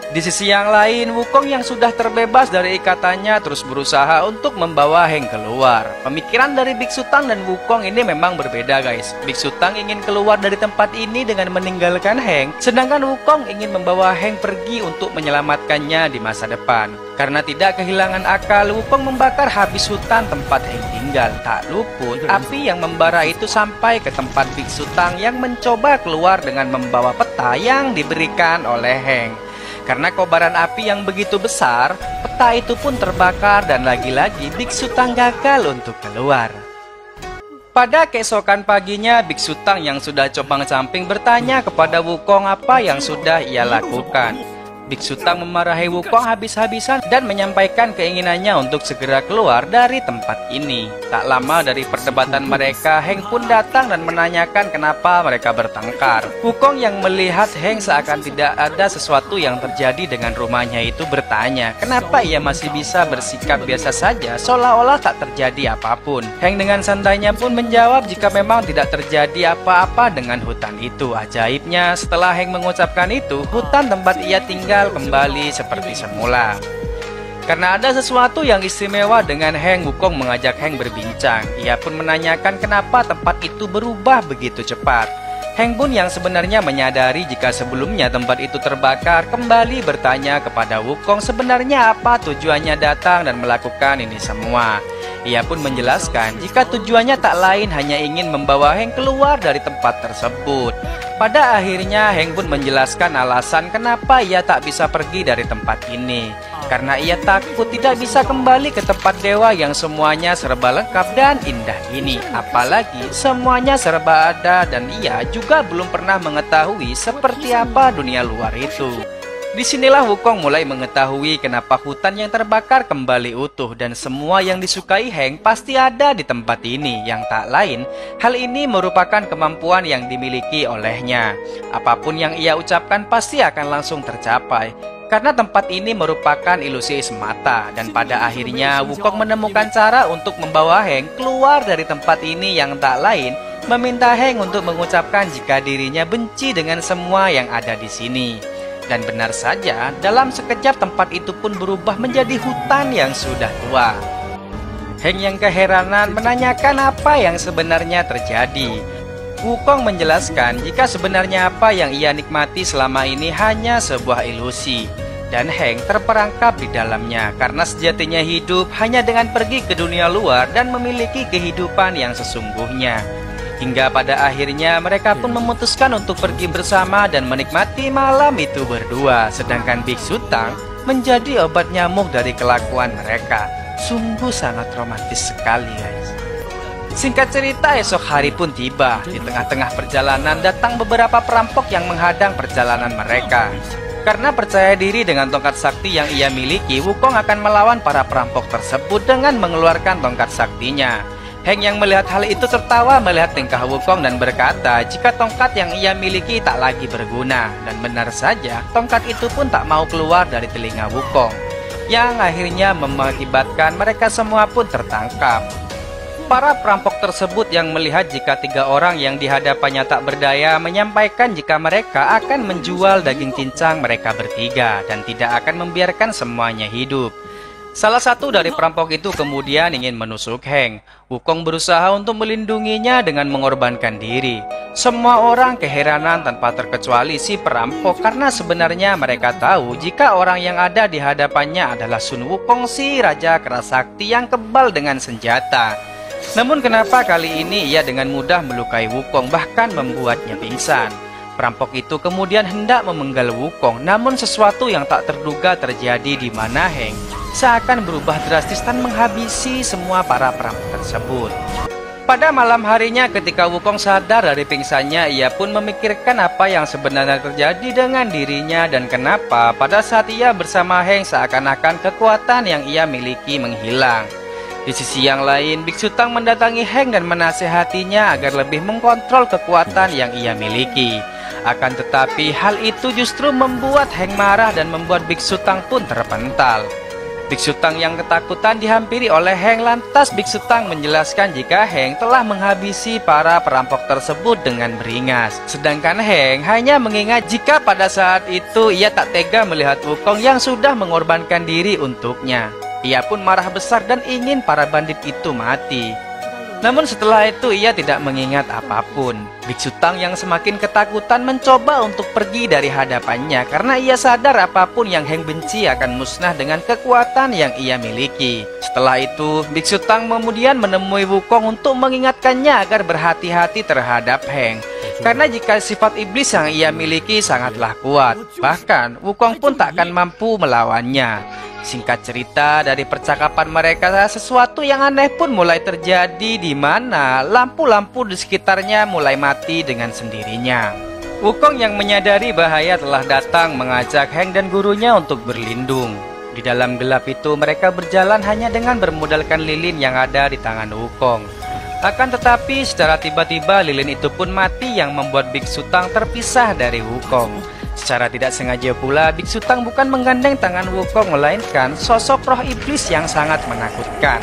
Di sisi yang lain, Wukong yang sudah terbebas dari ikatannya terus berusaha untuk membawa Heng keluar. Pemikiran dari Biksu Tang dan Wukong ini memang berbeda guys. Biksu Tang ingin keluar dari tempat ini dengan meninggalkan Heng, sedangkan Wukong ingin membawa Heng pergi untuk menyelamatkannya di masa depan. Karena tidak kehilangan akal, Wukong membakar habis hutan tempat Heng tinggal. Tak luput, api yang membara itu sampai ke tempat Biksu Tang yang mencoba keluar dengan membawa peta yang diberikan oleh Heng. Karena kobaran api yang begitu besar, peta itu pun terbakar dan lagi-lagi Biksu Tang gagal untuk keluar. Pada keesokan paginya, Biksu Tang yang sudah cobang camping bertanya kepada Wukong apa yang sudah ia lakukan. Biksu Tang memarahi Wukong habis-habisan dan menyampaikan keinginannya untuk segera keluar dari tempat ini. Tak lama dari perdebatan mereka, Heng pun datang dan menanyakan kenapa mereka bertengkar. Wukong yang melihat Heng seakan tidak ada sesuatu yang terjadi dengan rumahnya itu bertanya, kenapa ia masih bisa bersikap biasa saja seolah-olah tak terjadi apa pun. Heng dengan santainya pun menjawab jika memang tidak terjadi apa-apa dengan hutan itu. Ajaibnya, setelah Heng mengucapkan itu, hutan tempat ia tinggal tinggal kembali seperti semula. Karena ada sesuatu yang istimewa dengan Heng, Wukong mengajak Heng berbincang. Ia pun menanyakan kenapa tempat itu berubah begitu cepat. Heng Bun yang sebenarnya menyadari jika sebelumnya tempat itu terbakar kembali bertanya kepada Wukong sebenarnya apa tujuannya datang dan melakukan ini semua. Ia pun menjelaskan jika tujuannya tak lain hanya ingin membawa Heng keluar dari tempat tersebut. Pada akhirnya Heng pun menjelaskan alasan kenapa ia tak bisa pergi dari tempat ini. Karena ia takut tidak bisa kembali ke tempat dewa yang semuanya serba lengkap dan indah ini. Apalagi semuanya serba ada dan ia juga belum pernah mengetahui seperti apa dunia luar itu. Di sinilah Wukong mulai mengetahui kenapa hutan yang terbakar kembali utuh dan semua yang disukai Heng pasti ada di tempat ini yang tak lain. Hal ini merupakan kemampuan yang dimiliki olehnya. Apa pun yang ia ucapkan pasti akan langsung tercapai. Karena tempat ini merupakan ilusi semata dan pada akhirnya Wukong menemukan cara untuk membawa Heng keluar dari tempat ini yang tak lain meminta Heng untuk mengucapkan jika dirinya benci dengan semua yang ada di sini. Dan benar saja, dalam sekejap tempat itu pun berubah menjadi hutan yang sudah tua. Heng yang keheranan menanyakan apa yang sebenarnya terjadi. Wukong menjelaskan jika sebenarnya apa yang ia nikmati selama ini hanya sebuah ilusi. Dan Heng terperangkap di dalamnya karena sejatinya hidup hanya dengan pergi ke dunia luar dan memiliki kehidupan yang sesungguhnya. Hingga pada akhirnya mereka pun memutuskan untuk pergi bersama dan menikmati malam itu berdua. Sedangkan Biksu Tang menjadi obat nyamuk dari kelakuan mereka. Sungguh sangat romantis sekali guys. Singkat cerita esok hari pun tiba. Di tengah-tengah perjalanan datang beberapa perampok yang menghadang perjalanan mereka. Karena percaya diri dengan tongkat sakti yang ia miliki, Wukong akan melawan para perampok tersebut dengan mengeluarkan tongkat saktinya. Heng yang melihat hal itu tertawa melihat tingkah Wukong dan berkata jika tongkat yang ia miliki tak lagi berguna. Dan benar saja, tongkat itu pun tak mau keluar dari telinga Wukong. Yang akhirnya mengakibatkan mereka semua pun tertangkap. Para perampok tersebut yang melihat jika tiga orang yang dihadapannya tak berdaya menyampaikan jika mereka akan menjual daging cincang mereka bertiga dan tidak akan membiarkan semuanya hidup. Salah satu dari perampok itu kemudian ingin menusuk Heng. Wukong berusaha untuk melindunginya dengan mengorbankan diri. Semua orang keheranan tanpa terkecuali si perampok karena sebenarnya mereka tahu jika orang yang ada di hadapannya adalah Sun Wukong si Raja Kerasakti yang kebal dengan senjata. Namun kenapa kali ini ia dengan mudah melukai Wukong bahkan membuatnya pingsan? Perampok itu kemudian hendak memenggal Wukong, namun sesuatu yang tak terduga terjadi di mana Heng seakan berubah drastis dan menghabisi semua para perampok tersebut. Pada malam harinya ketika Wukong sadar dari pingsannya, ia pun memikirkan apa yang sebenarnya terjadi dengan dirinya dan kenapa pada saat ia bersama Heng seakan-akan kekuatan yang ia miliki menghilang. Di sisi yang lain, Biksu Tang mendatangi Heng dan menasehatinya agar lebih mengkontrol kekuatan yang ia miliki. Akan tetapi, hal itu justru membuat Heng marah dan membuat Biksu Tang pun terpental. Biksu Tang yang ketakutan dihampiri oleh Heng lantas Biksu Tang menjelaskan jika Heng telah menghabisi para perampok tersebut dengan beringas. Sedangkan Heng hanya mengingat jika pada saat itu ia tak tega melihat Wukong yang sudah mengorbankan diri untuknya. Ia pun marah besar dan ingin para bandit itu mati. Namun setelah itu ia tidak mengingat apa pun. Biksu Tang yang semakin ketakutan mencoba untuk pergi dari hadapannya karena ia sadar apa pun yang Heng benci akan musnah dengan kekuatan yang ia miliki. Setelah itu, Biksu Tang kemudian menemui Wukong untuk mengingatkannya agar berhati-hati terhadap Heng. Karena jika sifat iblis yang ia miliki sangatlah kuat, bahkan Wukong pun tak akan mampu melawannya. Singkat cerita, dari percakapan mereka sesuatu yang aneh pun mulai terjadi di mana lampu-lampu di sekitarnya mulai mati dengan sendirinya. Wukong yang menyadari bahaya telah datang mengajak Heng dan gurunya untuk berlindung. Di dalam gelap itu mereka berjalan hanya dengan bermodalkan lilin yang ada di tangan Wukong. Akan tetapi secara tiba-tiba lilin itu pun mati yang membuat Biksu Tang terpisah dari Wukong. Secara tidak sengaja pula, Biksu Tang bukan menggandeng tangan Wukong, melainkan sosok roh iblis yang sangat menakutkan.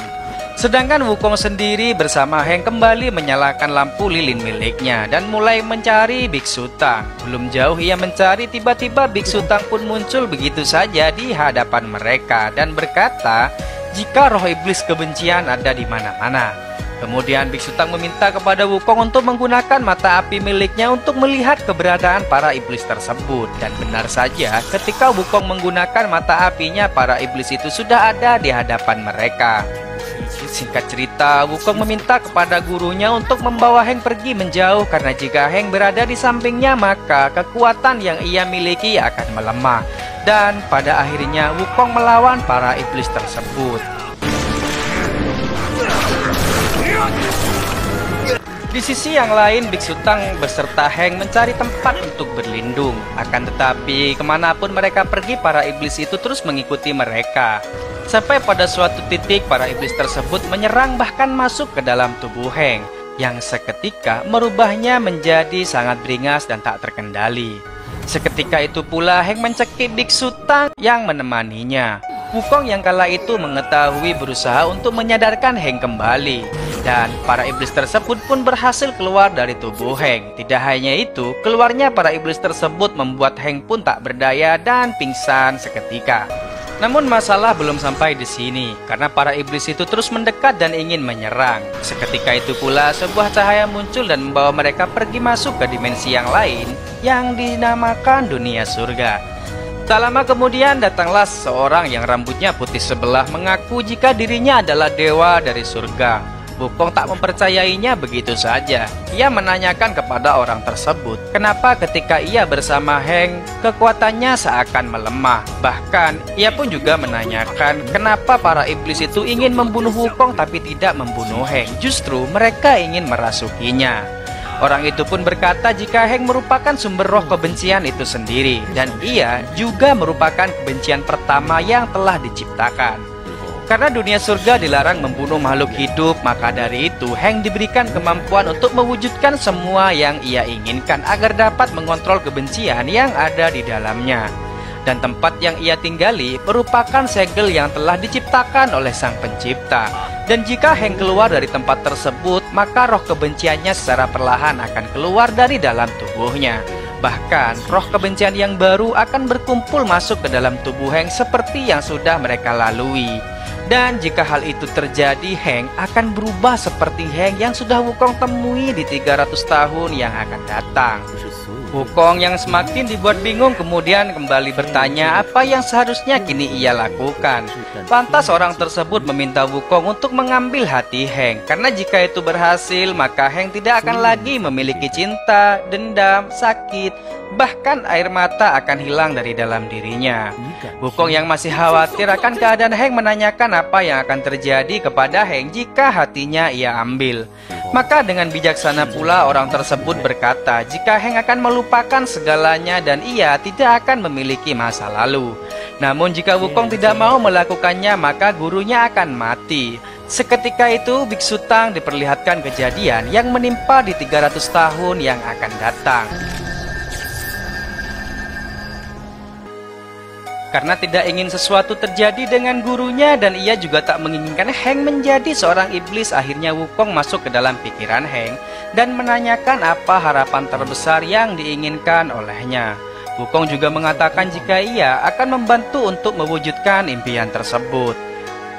Sedangkan Wukong sendiri bersama Heng kembali menyalakan lampu lilin miliknya dan mulai mencari Biksu Tang. Belum jauh ia mencari, tiba-tiba Biksu Tang pun muncul begitu saja di hadapan mereka dan berkata, jika roh iblis kebencian ada di mana-mana. Kemudian Biksu Tang meminta kepada Wukong untuk menggunakan mata api miliknya untuk melihat keberadaan para iblis tersebut. Dan benar saja, ketika Wukong menggunakan mata apinya, para iblis itu sudah ada di hadapan mereka. Singkat cerita, Wukong meminta kepada gurunya untuk membawa Heng pergi menjauh karena jika Heng berada di sampingnya maka kekuatan yang ia miliki akan melemah. Dan pada akhirnya Wukong melawan para iblis tersebut. Di sisi yang lain, Biksu Tang beserta Heng mencari tempat untuk berlindung. Akan tetapi, ke mana pun mereka pergi, para iblis itu terus mengikuti mereka. Sampai pada suatu titik, para iblis tersebut menyerang bahkan masuk ke dalam tubuh Heng, yang seketika merubahnya menjadi sangat beringas dan tak terkendali. Seketika itu pula Heng mencekik Biksu Tang yang menemaninya. Wukong yang kala itu mengetahui berusaha untuk menyadarkan Heng kembali. Dan para iblis tersebut pun berhasil keluar dari tubuh Heng. Tidak hanya itu, keluarnya para iblis tersebut membuat Heng pun tak berdaya dan pingsan seketika. Namun masalah belum sampai di sini, karena para iblis itu terus mendekat dan ingin menyerang. Seketika itu pula sebuah cahaya muncul dan membawa mereka pergi masuk ke dimensi yang lain yang dinamakan dunia surga. Tak lama kemudian datanglah seorang yang rambutnya putih sebelah mengaku jika dirinya adalah dewa dari surga. Wukong tak mempercayainya begitu saja. Ia menanyakan kepada orang tersebut, kenapa ketika ia bersama Heng, kekuatannya seakan melemah. Bahkan, ia pun juga menanyakan kenapa para iblis itu ingin membunuh Wukong tapi tidak membunuh Heng. Justru mereka ingin merasukinya. Orang itu pun berkata jika Heng merupakan sumber roh kebencian itu sendiri dan ia juga merupakan kebencian pertama yang telah diciptakan. Karena dunia surga dilarang membunuh makhluk hidup, maka dari itu Heng diberikan kemampuan untuk mewujudkan semua yang ia inginkan agar dapat mengontrol kebencian yang ada di dalamnya. Dan tempat yang ia tinggali merupakan segel yang telah diciptakan oleh sang pencipta. Dan jika Heng keluar dari tempat tersebut, maka roh kebenciannya secara perlahan akan keluar dari dalam tubuhnya. Bahkan, roh kebencian yang baru akan berkumpul masuk ke dalam tubuh Heng seperti yang sudah mereka lalui. Dan jika hal itu terjadi, Heng akan berubah seperti Heng yang sudah Wukong temui di 300 tahun yang akan datang. Wukong yang semakin dibuat bingung kemudian kembali bertanya apa yang seharusnya kini ia lakukan. Lantas orang tersebut meminta Wukong untuk mengambil hati Heng karena jika itu berhasil maka Heng tidak akan lagi memiliki cinta, dendam, sakit, bahkan air mata akan hilang dari dalam dirinya. Wukong yang masih khawatir akan keadaan Heng menanyakan apa yang akan terjadi kepada Heng jika hatinya ia ambil. Maka dengan bijaksana pula orang tersebut berkata jika Heng akan melupakan segalanya dan ia tidak akan memiliki masa lalu. Namun jika Wukong tidak mau melakukannya maka gurunya akan mati. Seketika itu Biksu Tang diperlihatkan kejadian yang menimpa di 300 tahun yang akan datang. Karena tidak ingin sesuatu terjadi dengan gurunya dan ia juga tak menginginkan Heng menjadi seorang iblis akhirnya Wukong masuk ke dalam pikiran Heng dan menanyakan apa harapan terbesar yang diinginkan olehnya. Wukong juga mengatakan jika ia akan membantu untuk mewujudkan impian tersebut.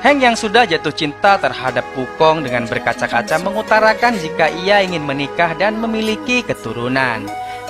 Heng yang sudah jatuh cinta terhadap Wukong dengan berkaca-kaca mengutarakan jika ia ingin menikah dan memiliki keturunan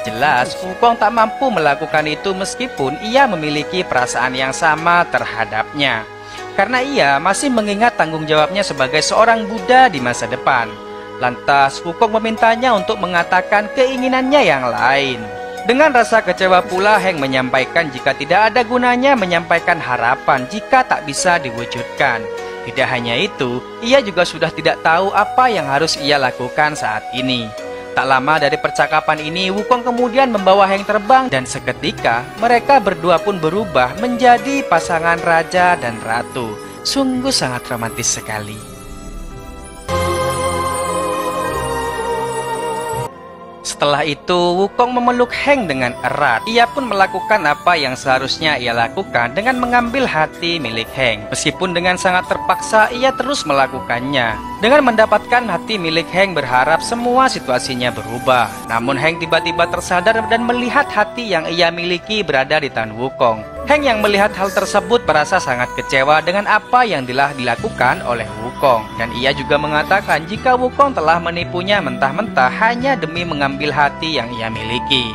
Jelas, Wukong tak mampu melakukan itu meskipun ia memiliki perasaan yang sama terhadapnya. Karena ia masih mengingat tanggung jawabnya sebagai seorang Buddha di masa depan. Lantas, Wukong memintanya untuk mengatakan keinginannya yang lain. Dengan rasa kecewa pula, Heng menyampaikan jika tidak ada gunanya menyampaikan harapan jika tak bisa diwujudkan. Tidak hanya itu, ia juga sudah tidak tahu apa yang harus ia lakukan saat ini. Tak lama dari percakapan ini, Wukong kemudian membawa Heng terbang dan seketika mereka berdua pun berubah menjadi pasangan raja dan ratu. Sungguh sangat romantis sekali. Setelah itu, Wukong memeluk Heng dengan erat. Ia pun melakukan apa yang seharusnya ia lakukan dengan mengambil hati milik Heng. Meskipun dengan sangat terpaksa, ia terus melakukannya. Dengan mendapatkan hati milik Heng berharap semua situasinya berubah. Namun Heng tiba-tiba tersadar dan melihat hati yang ia miliki berada di Tan Wukong. Heng yang melihat hal tersebut merasa sangat kecewa dengan apa yang telah dilakukan oleh Wukong dan ia juga mengatakan jika Wukong telah menipunya mentah-mentah hanya demi mengambil hati yang ia miliki.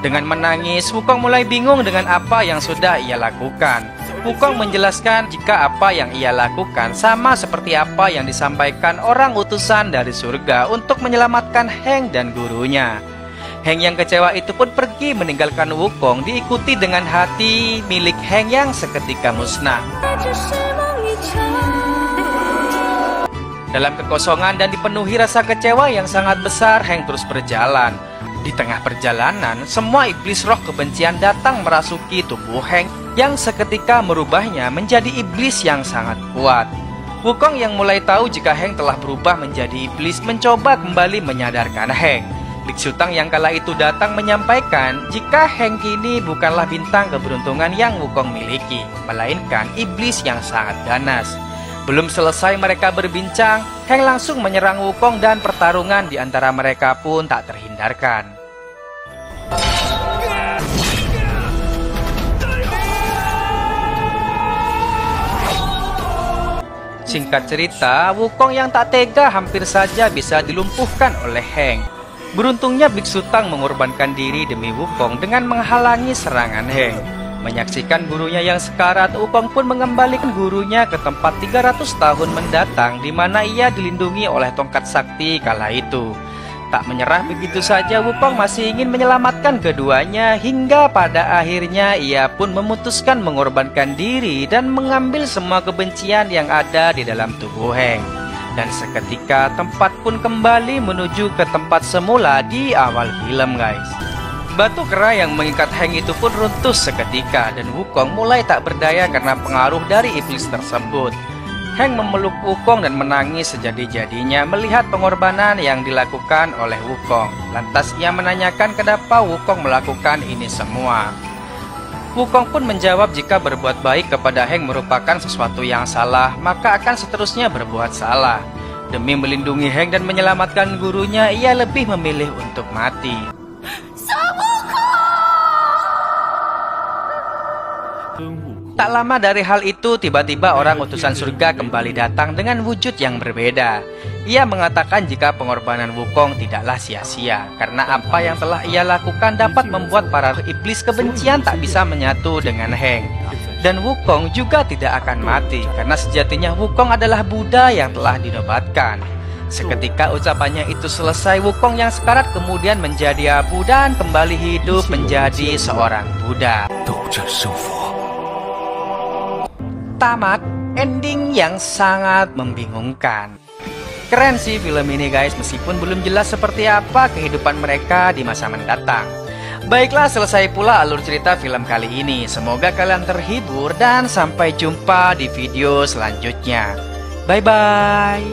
Dengan menangis, Wukong mulai bingung dengan apa yang sudah ia lakukan. Wukong menjelaskan jika apa yang ia lakukan sama seperti apa yang disampaikan orang utusan dari surga untuk menyelamatkan Heng dan gurunya. Heng yang kecewa itu pun pergi meninggalkan Wukong diikuti dengan hati milik Heng yang seketika musnah. Dalam kekosongan dan dipenuhi rasa kecewa yang sangat besar, Heng terus berjalan. Di tengah perjalanan, semua iblis roh kebencian datang merasuki tubuh Heng yang seketika merubahnya menjadi iblis yang sangat kuat. Wukong yang mulai tahu jika Heng telah berubah menjadi iblis mencoba kembali menyadarkan Heng. Biksu Tang yang kala itu datang menyampaikan jika Heng kini bukanlah bintang keberuntungan yang Wukong miliki, melainkan iblis yang sangat ganas. Belum selesai mereka berbincang, Heng langsung menyerang Wukong dan pertarungan di antara mereka pun tak terhindarkan. Singkat cerita, Wukong yang tak tega hampir saja bisa dilumpuhkan oleh Heng. Beruntungnya Biksu Tang mengorbankan diri demi Wukong dengan menghalangi serangan Heng. Menyaksikan gurunya yang sekarat, Wukong pun mengembalikan gurunya ke tempat 300 tahun mendatang di mana ia dilindungi oleh tongkat sakti kala itu. Tak menyerah begitu saja, Wukong masih ingin menyelamatkan keduanya hingga pada akhirnya ia pun memutuskan mengorbankan diri dan mengambil semua kebencian yang ada di dalam tubuh Heng. Dan seketika tempat pun kembali menuju ke tempat semula di awal film guys Batu kera yang mengikat Heng itu pun runtuh seketika dan Wukong mulai tak berdaya karena pengaruh dari iblis tersebut Heng memeluk Wukong dan menangis sejadi-jadinya melihat pengorbanan yang dilakukan oleh Wukong. Lantas ia menanyakan kenapa Wukong melakukan ini semua. Wukong pun menjawab jika berbuat baik kepada Heng merupakan sesuatu yang salah, maka akan seterusnya berbuat salah. Demi melindungi Heng dan menyelamatkan gurunya, ia lebih memilih untuk mati. Tak lama dari hal itu, tiba-tiba orang utusan surga kembali datang dengan wujud yang berbeda. Ia mengatakan jika pengorbanan Wukong tidaklah sia-sia, karena apa yang telah ia lakukan dapat membuat para iblis kebencian tak bisa menyatu dengan Heng. Dan Wukong juga tidak akan mati, karena sejatinya Wukong adalah Buddha yang telah dinobatkan. Seketika ucapannya itu selesai, Wukong yang sekarat kemudian menjadi abu dan kembali hidup menjadi seorang Buddha. Tamat, ending yang sangat membingungkan. Keren sih film ini guys, meskipun belum jelas seperti apa kehidupan mereka di masa mendatang. Baiklah, selesai pula alur cerita film kali ini. Semoga kalian terhibur dan sampai jumpa di video selanjutnya. Bye-bye.